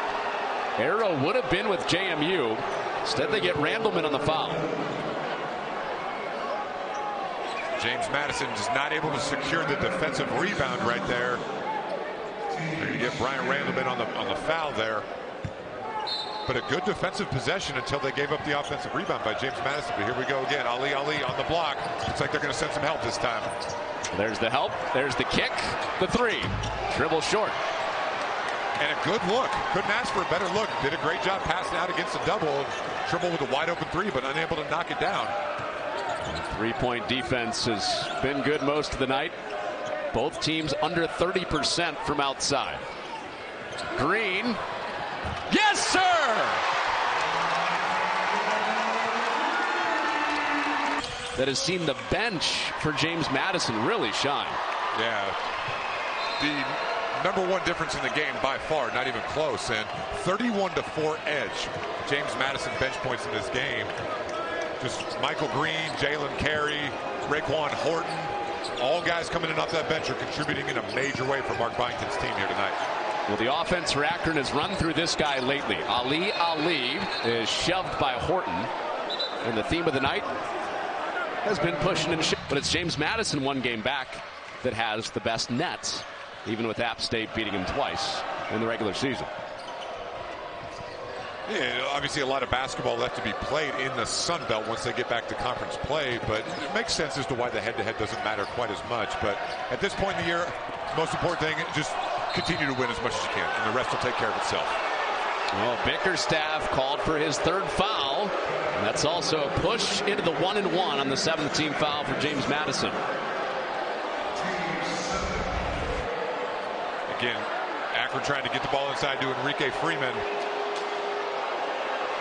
A: Arrow would have been with JMU. Instead, they get Randleman on the foul.
B: James Madison is not able to secure the defensive rebound right there. They're get Bryant Randleman on the on the foul there. But a good defensive possession until they gave up the offensive rebound by James Madison. But here we go again. Ali Ali on the block. Looks like they're going to send some help this time.
A: There's the help. There's the kick. The three. Dribble short.
B: And a good look. Couldn't ask for a better look. Did a great job passing out against the double. Tribble with a wide open three, but unable to knock it down.
A: Three point defense has been good most of the night. Both teams under 30% from outside. Green Yes, That has seen the bench for James Madison really shine.
B: Yeah. The number one difference in the game by far, not even close. And 31 to 4 edge. James Madison bench points in this game. Just Michael Green, Jaylen Carey, Raekwon Horton. All guys coming in off that bench are contributing in a major way for Mark Byington's team here tonight.
A: Well, the offense for Akron has run through this guy lately. Ali Ali is shoved by Horton. And the theme of the night has been pushing and But it's James Madison one game back that has the best nets, even with App State beating him twice in the regular season.
B: Yeah, obviously a lot of basketball left to be played in the Sun Belt once they get back to conference play, but it makes sense as to why the head-to-head doesn't matter quite as much. But at this point in the year, most important thing, just continue to win as much as you can, and the rest will take care of itself.
A: Well, Bickerstaff called for his third foul. That's also a push into the one and one on the seventh team foul for James Madison.
B: Again, Akron trying to get the ball inside to Enrique Freeman.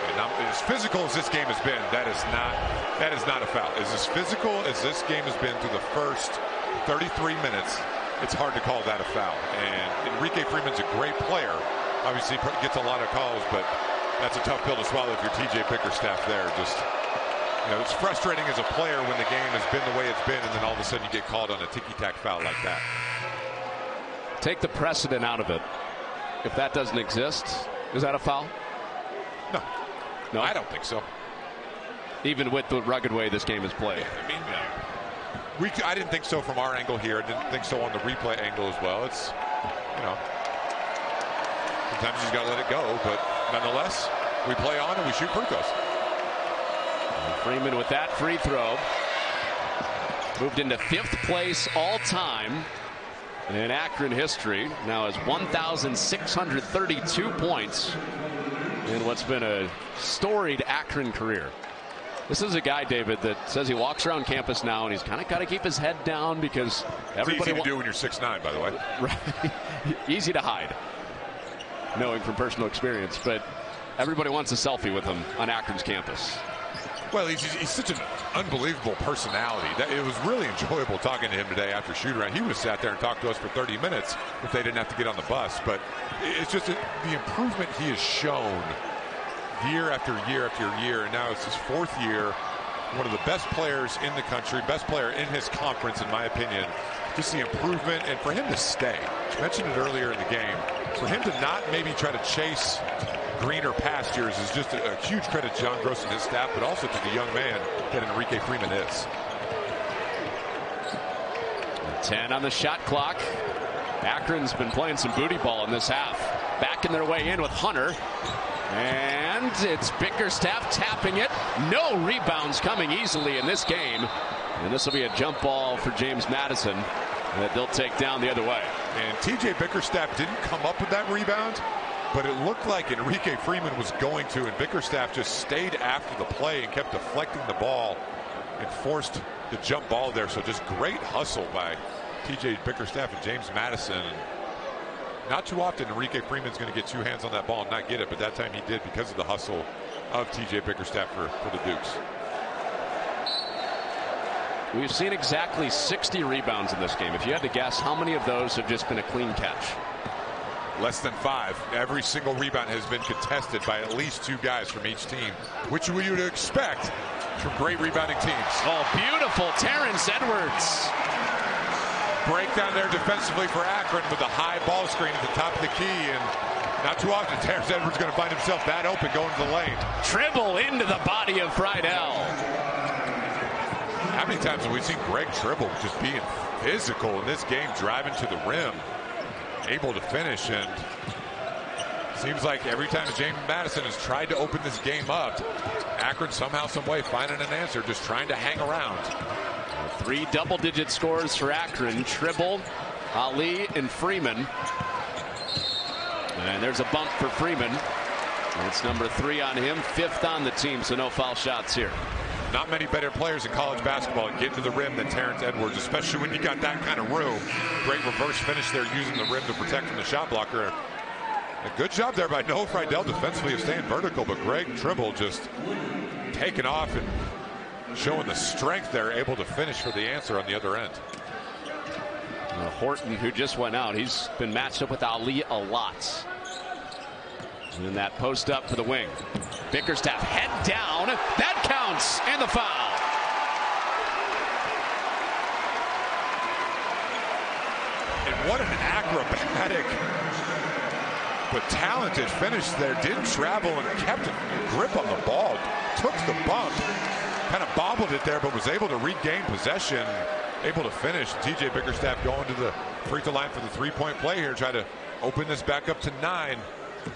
B: And as physical as this game has been, that is not that is not a foul. As as physical as this game has been through the first 33 minutes, it's hard to call that a foul. And Enrique Freeman's a great player. Obviously he gets a lot of calls, but that's a tough pill to swallow if you're TJ Bickerstaff there. Just you know, it's frustrating as a player when the game has been the way it's been, and then all of a sudden you get called on a ticky-tack foul like that.
A: Take the precedent out of it. If that doesn't exist, is that a foul?
B: No.
A: No,
B: I don't think so.
A: Even with the rugged way this game is played.
B: Yeah, I mean, uh, we I didn't think so from our angle here. I didn't think so on the replay angle as well. It's you know sometimes you just got to let it go, but nonetheless, we play on and we shoot free throws.
A: Freeman with that free throw moved into fifth place all time in Akron history. Now has 1,632 points in what's been a storied Akron career. This is a guy, David, that says he walks around campus now and he's kind of got to keep his head down because everybody.
B: It's easy to do when you're 6'9", by the way.
A: Right. easy to hide, knowing from personal experience. But everybody wants a selfie with him on Akron's campus.
B: Well, he's, he's such an unbelievable personality. That, it was really enjoyable talking to him today after shoot around. He would have sat there and talked to us for 30 minutes if they didn't have to get on the bus. But it's just a, the improvement he has shown year after year after year. And now it's his fourth year. One of the best players in the country, best player in his conference, in my opinion. Just the improvement and for him to stay. I mentioned it earlier in the game. For him to not maybe try to chase greener pastures is just a, a, huge credit to John Groce and his staff, but also to the young man that Enrique Freeman is.
A: 10 on the shot clock. Akron's been playing some booty ball in this half. Backing their way in with Hunter. And it's Bickerstaff tapping it. No rebounds coming easily in this game. And this will be a jump ball for James Madison that they'll take down the other way.
B: And TJ Bickerstaff didn't come up with that rebound, but it looked like Enrique Freeman was going to, and Bickerstaff just stayed after the play and kept deflecting the ball and forced the jump ball there. So just great hustle by TJ Bickerstaff and James Madison. Not too often Enrique Freeman's going to get two hands on that ball and not get it, but that time he did because of the hustle of TJ Bickerstaff for, for the Dukes.
A: We've seen exactly 60 rebounds in this game. If you had to guess, how many of those have just been a clean catch?
B: Less than five. Every single rebound has been contested by at least two guys from each team, which you would expect from great rebounding teams.
A: Oh, beautiful. Terrence Edwards.
B: Breakdown there defensively for Akron with a high ball screen at the top of the key. And not too often Terrence Edwards is going to find himself that open going to the lane.
A: Tribble into the body of Freidel.
B: How many times have we seen Greg Tribble just being physical in this game, driving to the rim, able to finish, and seems like every time James Madison has tried to open this game up, Akron somehow, some way finding an answer, just trying to hang around.
A: Three double-digit scores for Akron: Tribble, Ali, and Freeman. And there's a bump for Freeman. It's number three on him, fifth on the team, so no foul shots here.
B: Not many better players in college basketball getting to the rim than Terrence Edwards, especially when you got that kind of room. Great reverse finish there using the rim to protect from the shot blocker. A good job there by Noah Freidel defensively of staying vertical, but Greg Tribble just taking off and showing the strength there, able to finish for the answer on the other end.
A: Uh, Horton, who just went out, he's been matched up with Ali a lot. And that post up for the wing. Bickerstaff head down. That counts. And the foul.
B: And what an acrobatic but talented finish there. Didn't travel and kept a grip on the ball. Took the bump. Kind of bobbled it there, but was able to regain possession. Able to finish. TJ Bickerstaff going to the free throw line for the three-point play here. Try to open this back up to nine.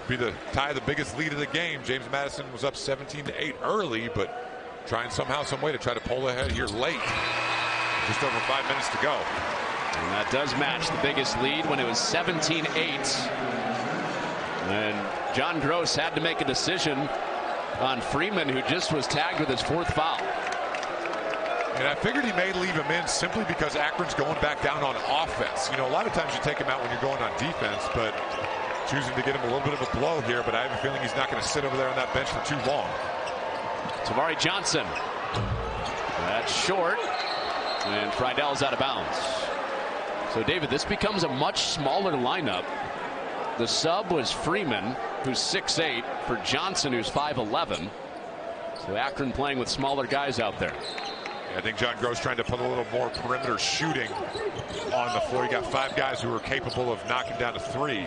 B: be the tie the biggest lead of the game. James Madison was up 17 to 8 early, but trying somehow, some way to try to pull ahead here late. Just over five minutes to go.
A: And that does match the biggest lead when it was 17 8. And John Groce had to make a decision on Freeman, who just was tagged with his fourth foul.
B: And I figured he may leave him in simply because Akron's going back down on offense. You know, a lot of times you take him out when you're going on defense, but choosing to get him a little bit of a blow here. But I have a feeling he's not going to sit over there on that bench for too long.
A: Tavari Johnson. That's short. And Freidel's out of bounds. So, David, this becomes a much smaller lineup. The sub was Freeman, who's 6'8", for Johnson, who's 5'11". So Akron playing with smaller guys out there.
B: I think John Groce trying to put a little more perimeter shooting on the floor. You got five guys who are capable of knocking down a three.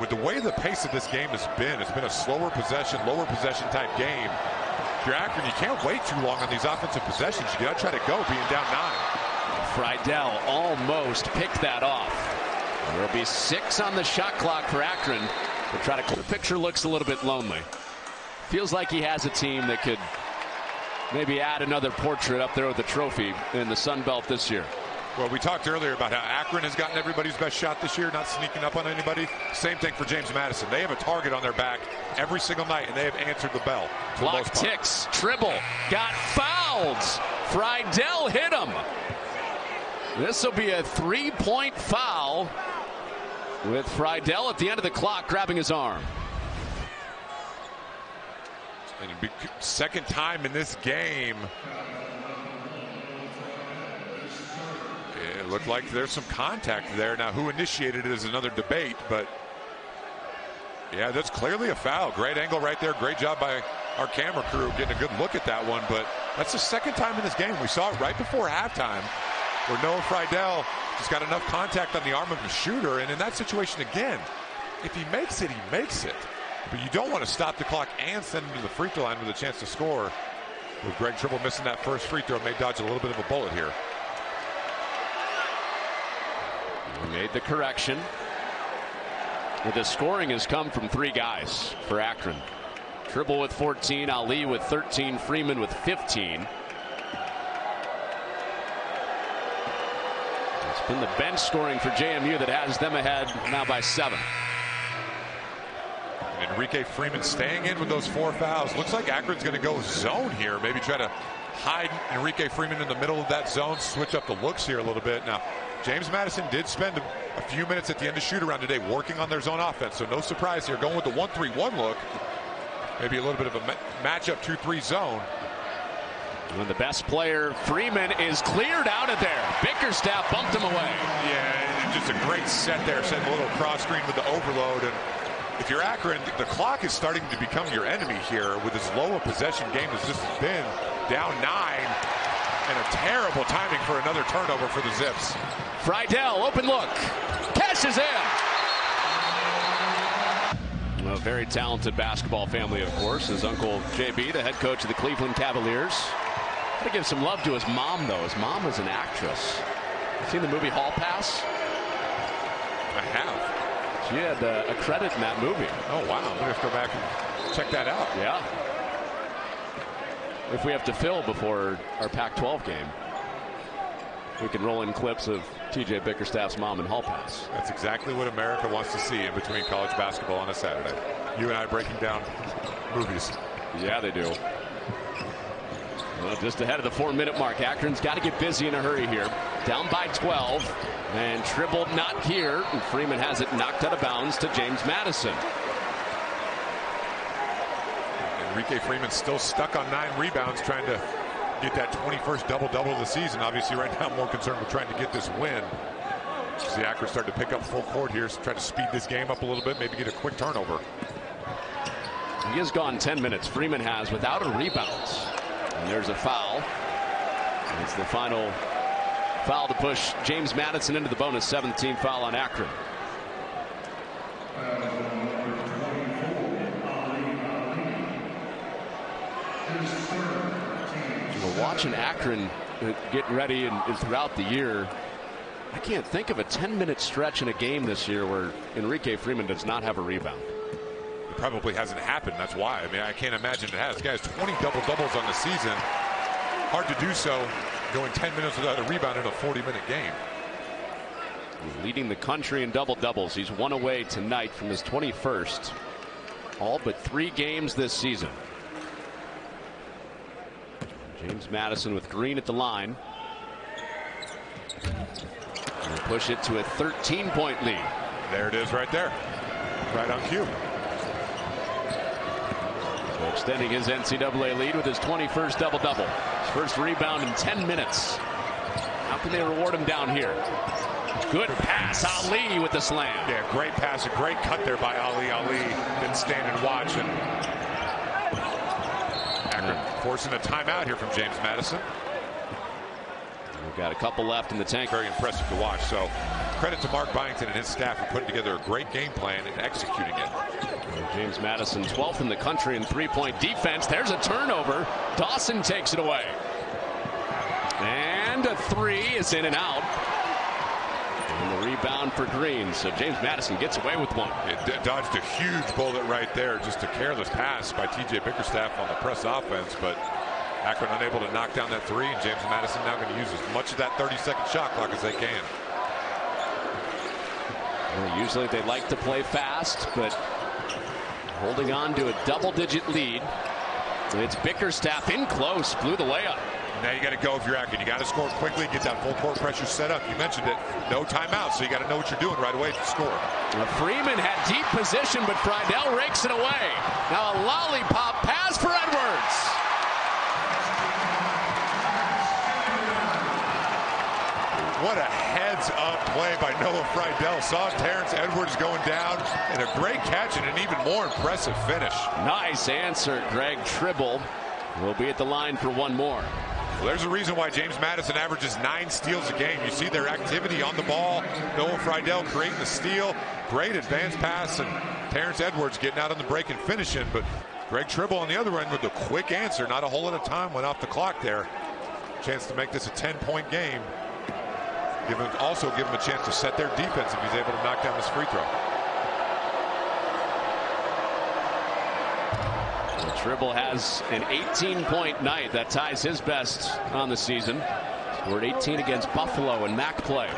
B: With the way the pace of this game has been, it's been a slower possession, lower possession type game. If you're Akron, you can't wait too long on these offensive possessions. You got to try to go being down nine.
A: Freidel almost picked that off. There'll be six on the shot clock for Akron. To try to the picture looks a little bit lonely. Feels like he has a team that could maybe add another portrait up there with the trophy in the Sun Belt this year.
B: Well, we talked earlier about how Akron has gotten everybody's best shot this year, not sneaking up on anybody. Same thing for James Madison. They have a target on their back every single night, and they have answered the bell.
A: Clock ticks. Tribble got fouled. Freidel hit him. This will be a three-point foul with Freidel at the end of the clock grabbing his arm.
B: And second time in this game. It looked like there's some contact there. Now, who initiated it is another debate, but yeah, that's clearly a foul. Great angle right there. Great job by our camera crew getting a good look at that one. But that's the second time in this game. We saw it right before halftime where Noah Freidel has got enough contact on the arm of the shooter. And in that situation, again, if he makes it, he makes it. But you don't want to stop the clock and send him to the free throw line with a chance to score. With Greg Tribble missing that first free throw, may dodge a little bit of a bullet here.
A: We made the correction. The scoring has come from three guys for Akron. Tribble with 14, Ali with 13, Freeman with 15. It's been the bench scoring for JMU that has them ahead now by seven.
B: Enrique Freeman staying in with those four fouls. Looks like Akron's going to go zone here. Maybe try to hide Enrique Freeman in the middle of that zone. Switch up the looks here a little bit. Now, James Madison did spend a few minutes at the end of shoot around today working on their zone offense. So no surprise here. Going with the 1-3-1 look. Maybe a little bit of a matchup 2-3 zone.
A: When the best player, Freeman, is cleared out of there. Bickerstaff bumped him away.
B: Yeah, just a great set there. Set a little cross screen with the overload. And if you're Akron, the clock is starting to become your enemy here with as low a possession game as this has been. Down nine. And a terrible timing for another turnover for the Zips.
A: Freidel, open look. Cashes in. A very talented basketball family, of course. His uncle JB, the head coach of the Cleveland Cavaliers. Got to give some love to his mom, though. His mom was an actress. Seen the movie Hall Pass?
B: I have.
A: She had uh, a credit in that movie.
B: Oh, wow. I'm going to go back and check that out.
A: Yeah. If we have to fill before our Pac-12 game, we can roll in clips of TJ Bickerstaff's mom and Hall Pass.
B: That's exactly what America wants to see in between college basketball on a Saturday. You and I breaking down movies.
A: Yeah, they do. Well, just ahead of the four minute mark. Akron's got to get busy in a hurry here. Down by 12. And Tribble not here. And Freeman has it knocked out of bounds to James Madison.
B: Enrique Freeman still stuck on nine rebounds trying to get that 21st double-double of the season. Obviously right now more concerned with trying to get this win. The Akron starting to pick up full court here, so try to speed this game up a little bit, maybe get a quick turnover.
A: He has gone 10 minutes. Freeman has without a rebound. And there's a foul. It's the final foul to push James Madison into the bonus 17 foul on Akron. We're watching Akron getting ready and, and throughout the year I can't think of a 10 minute stretch in a game this year where Enrique Freeman does not have a rebound.
B: It probably hasn't happened. That's why. I mean, I can't imagine it has. This guy has 20 double doubles on the season. Hard to do so going 10 minutes without a rebound in a 40 minute game.
A: He's leading the country in double doubles. He's one away tonight from his 21st. All but three games this season. James Madison with Green at the line. And push it to a 13 point lead.
B: There it is right there. Right on cue.
A: So extending his NCAA lead with his 21st double double. His first rebound in 10 minutes. How can they reward him down here? Good pass. Ali with the slam.
B: Yeah, great pass. A great cut there by Ali. Ali been standing stand and watch. And Akron forcing a timeout here from James Madison.
A: We've got a couple left in the tank.
B: Very impressive to watch. So credit to Mark Byington and his staff for putting together a great game plan and executing it.
A: James Madison 12th in the country in three-point defense. There's a turnover. Dawson takes it away. And a three is in and out. Rebound for Green. So James Madison gets away with one.
B: It dodged a huge bullet right there. Just a careless pass by TJ Bickerstaff on the press offense. But Akron unable to knock down that three. And James Madison now going to use as much of that 30 second shot clock as they can.
A: Well, usually they like to play fast, but holding on to a double digit lead. It's Bickerstaff in close, blew the layup.
B: Now you got to go if you're Akron. You got to score quickly, get that full court pressure set up. You mentioned it. No timeout, so you got to know what you're doing right away to score.
A: Well, Freeman had deep position, but Freidel rakes it away. Now a lollipop pass for Edwards.
B: What a heads up play by Noah Freidel. Saw Terrence Edwards going down and a great catch and an even more impressive finish.
A: Nice answer. Greg Tribble We'll be at the line for one more.
B: Well, there's a reason why James Madison averages nine steals a game. You see their activity on the ball. Noah Freidel creating the steal. Great advance pass and Terrence Edwards getting out on the break and finishing. But Greg Tribble on the other end with a quick answer. Not a whole lot of time went off the clock there. Chance to make this a 10 point game. Give him, also give him a chance to set their defense if he's able to knock down this free throw.
A: Well, Tribble has an 18 point night that ties his best on the season. Scored 18 against Buffalo and MAC play.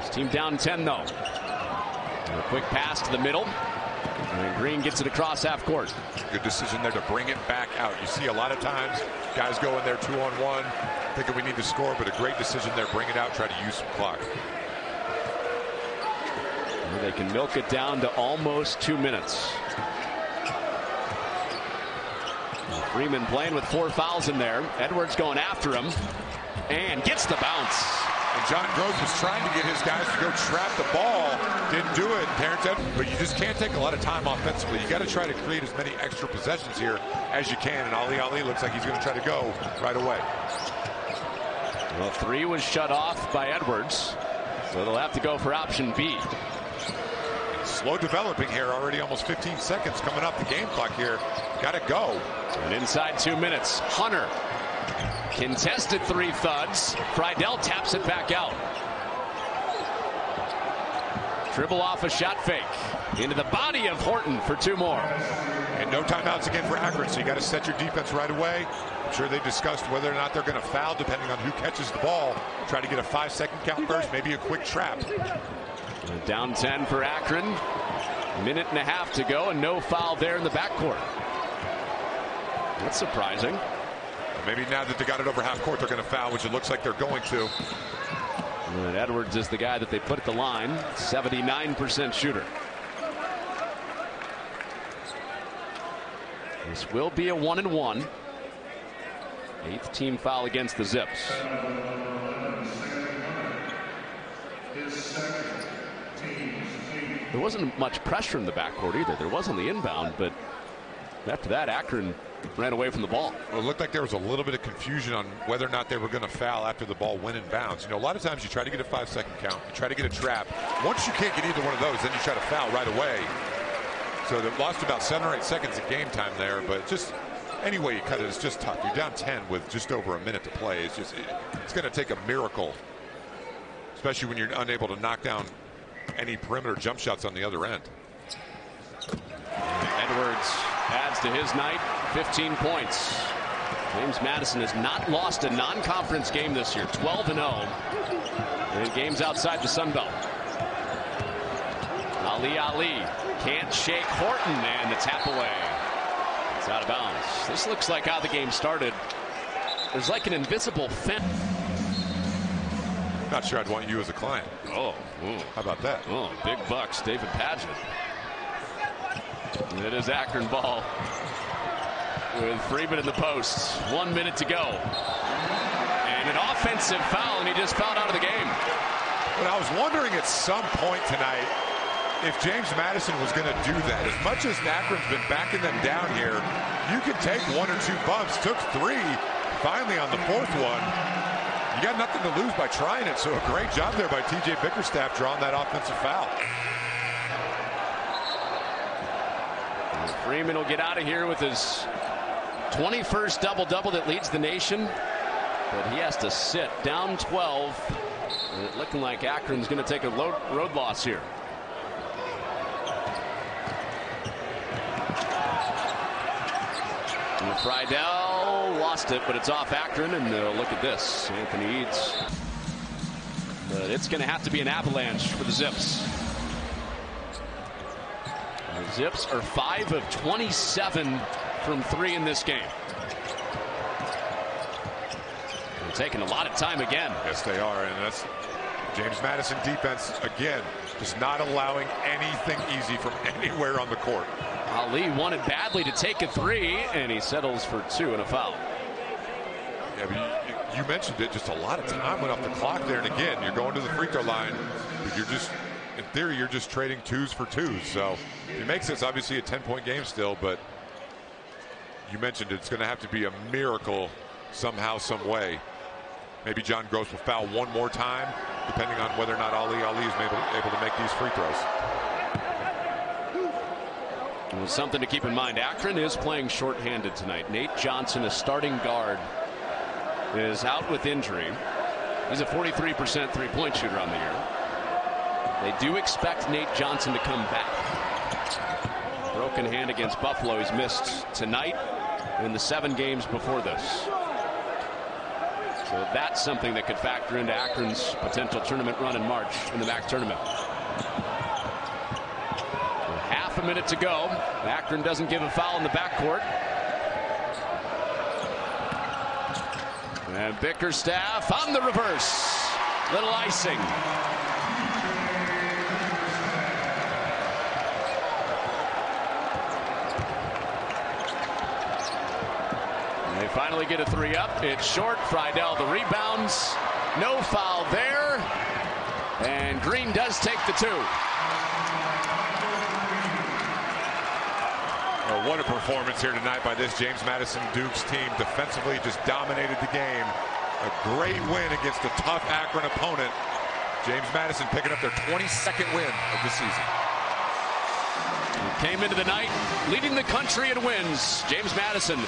A: His team down 10 though. And a quick pass to the middle. And Green gets it across half court.
B: Good decision there to bring it back out. You see a lot of times guys go in there two on one, thinking we need to score, but a great decision there. Bring it out, try to use some clock.
A: They can milk it down to almost two minutes. Freeman playing with four fouls in there. Edwards going after him and gets the bounce.
B: And John Groce was trying to get his guys to go trap the ball. Didn't do it. Terrence Edwards, but you just can't take a lot of time offensively. You got to try to create as many extra possessions here as you can. And Ali Ali looks like he's going to try to go right away.
A: Well, three was shut off by Edwards. So they'll have to go for option B.
B: Slow developing here, already almost 15 seconds coming up the game clock here. Got to go.
A: And inside two minutes, Hunter contested three thuds. Freidel taps it back out. Dribble off a shot fake into the body of Horton for two more.
B: And no timeouts again for Akron, so you got to set your defense right away. I'm sure they discussed whether or not they're going to foul depending on who catches the ball. Try to get a five second count first, maybe a quick trap.
A: Down 10 for Akron. Minute and a half to go and no foul there in the backcourt. That's surprising.
B: Maybe now that they got it over half court, they're going to foul, which it looks like they're going to.
A: And Edwards is the guy that they put at the line. 79% shooter. This will be a one and one. Eighth team foul against the Zips. There wasn't much pressure in the backcourt either. There was on the inbound, but after that, Akron ran away from the ball.
B: Well, it looked like there was a little bit of confusion on whether or not they were going to foul after the ball went in bounds. You know, a lot of times you try to get a five second count, you try to get a trap. Once you can't get either one of those, then you try to foul right away. So they lost about seven or eight seconds of game time there, but just any way you cut it, it's just tough. You're down 10 with just over a minute to play. It's just, it, it's going to take a miracle especially when you're unable to knock down any perimeter jump shots on the other end.
A: Edwards adds to his night 15 points. James Madison has not lost a non-conference game this year, 12 and 0 in games outside the Sun Belt. Ali Ali can't shake Horton and the tap away. It's out of bounds. This looks like how the game started. There's like an invisible fence.
B: Not sure I'd want you as a client.
A: Oh, ooh.
B: How about that?
A: Oh, big bucks, David Padgett. It is Akron ball with Freeman in the post. One minute to go. And an offensive foul, and he just fouled out of the game.
B: But I was wondering at some point tonight if James Madison was going to do that. As much as Akron's been backing them down here, you can take one or two bumps. Took three finally on the fourth one. Got nothing to lose by trying it, so a great job there by TJ Bickerstaff drawing that offensive foul.
A: Freeman will get out of here with his 21st double-double that leads the nation. But he has to sit down 12. And it looking like Akron's going to take a road loss here. And Freidel lost it, but it's off Akron. And uh, look at this. Anthony Eads. But it's going to have to be an avalanche for the Zips. The Zips are 5 of 27 from 3 in this game. Taking a lot of time again.
B: Yes, they are. And that's James Madison defense, again, just not allowing anything easy from anywhere on the court.
A: Ali wanted badly to take a three, and he settles for two and a foul.
B: Yeah, but you, you, mentioned it. Just a lot of time went off the clock there, and again, you're going to the free throw line, but you're just, in theory, you're just trading twos for twos. So it makes this obviously a 10-point game still, but you mentioned it's going to have to be a miracle somehow, some way. Maybe John Groce will foul one more time, depending on whether or not Ali Ali is able, able to make these free throws.
A: Well, something to keep in mind. Akron is playing shorthanded tonight. Nate Johnson, a starting guard, is out with injury. He's a 43% three-point shooter on the year. They do expect Nate Johnson to come back. Broken hand against Buffalo. He's missed tonight in the seven games before this. So that's something that could factor into Akron's potential tournament run in March in the MAC tournament half a minute to go. Akron doesn't give a foul in the backcourt. And Bickerstaff on the reverse. Little icing. They finally get a three up. It's short. Freidel the rebounds. No foul there. And Green does take the two.
B: Well, what a performance here tonight by this James Madison Dukes team. Defensively just dominated the game. A great win against a tough Akron opponent. James Madison picking up their 22nd win of the season.
A: Came into the night leading the country in wins. James Madison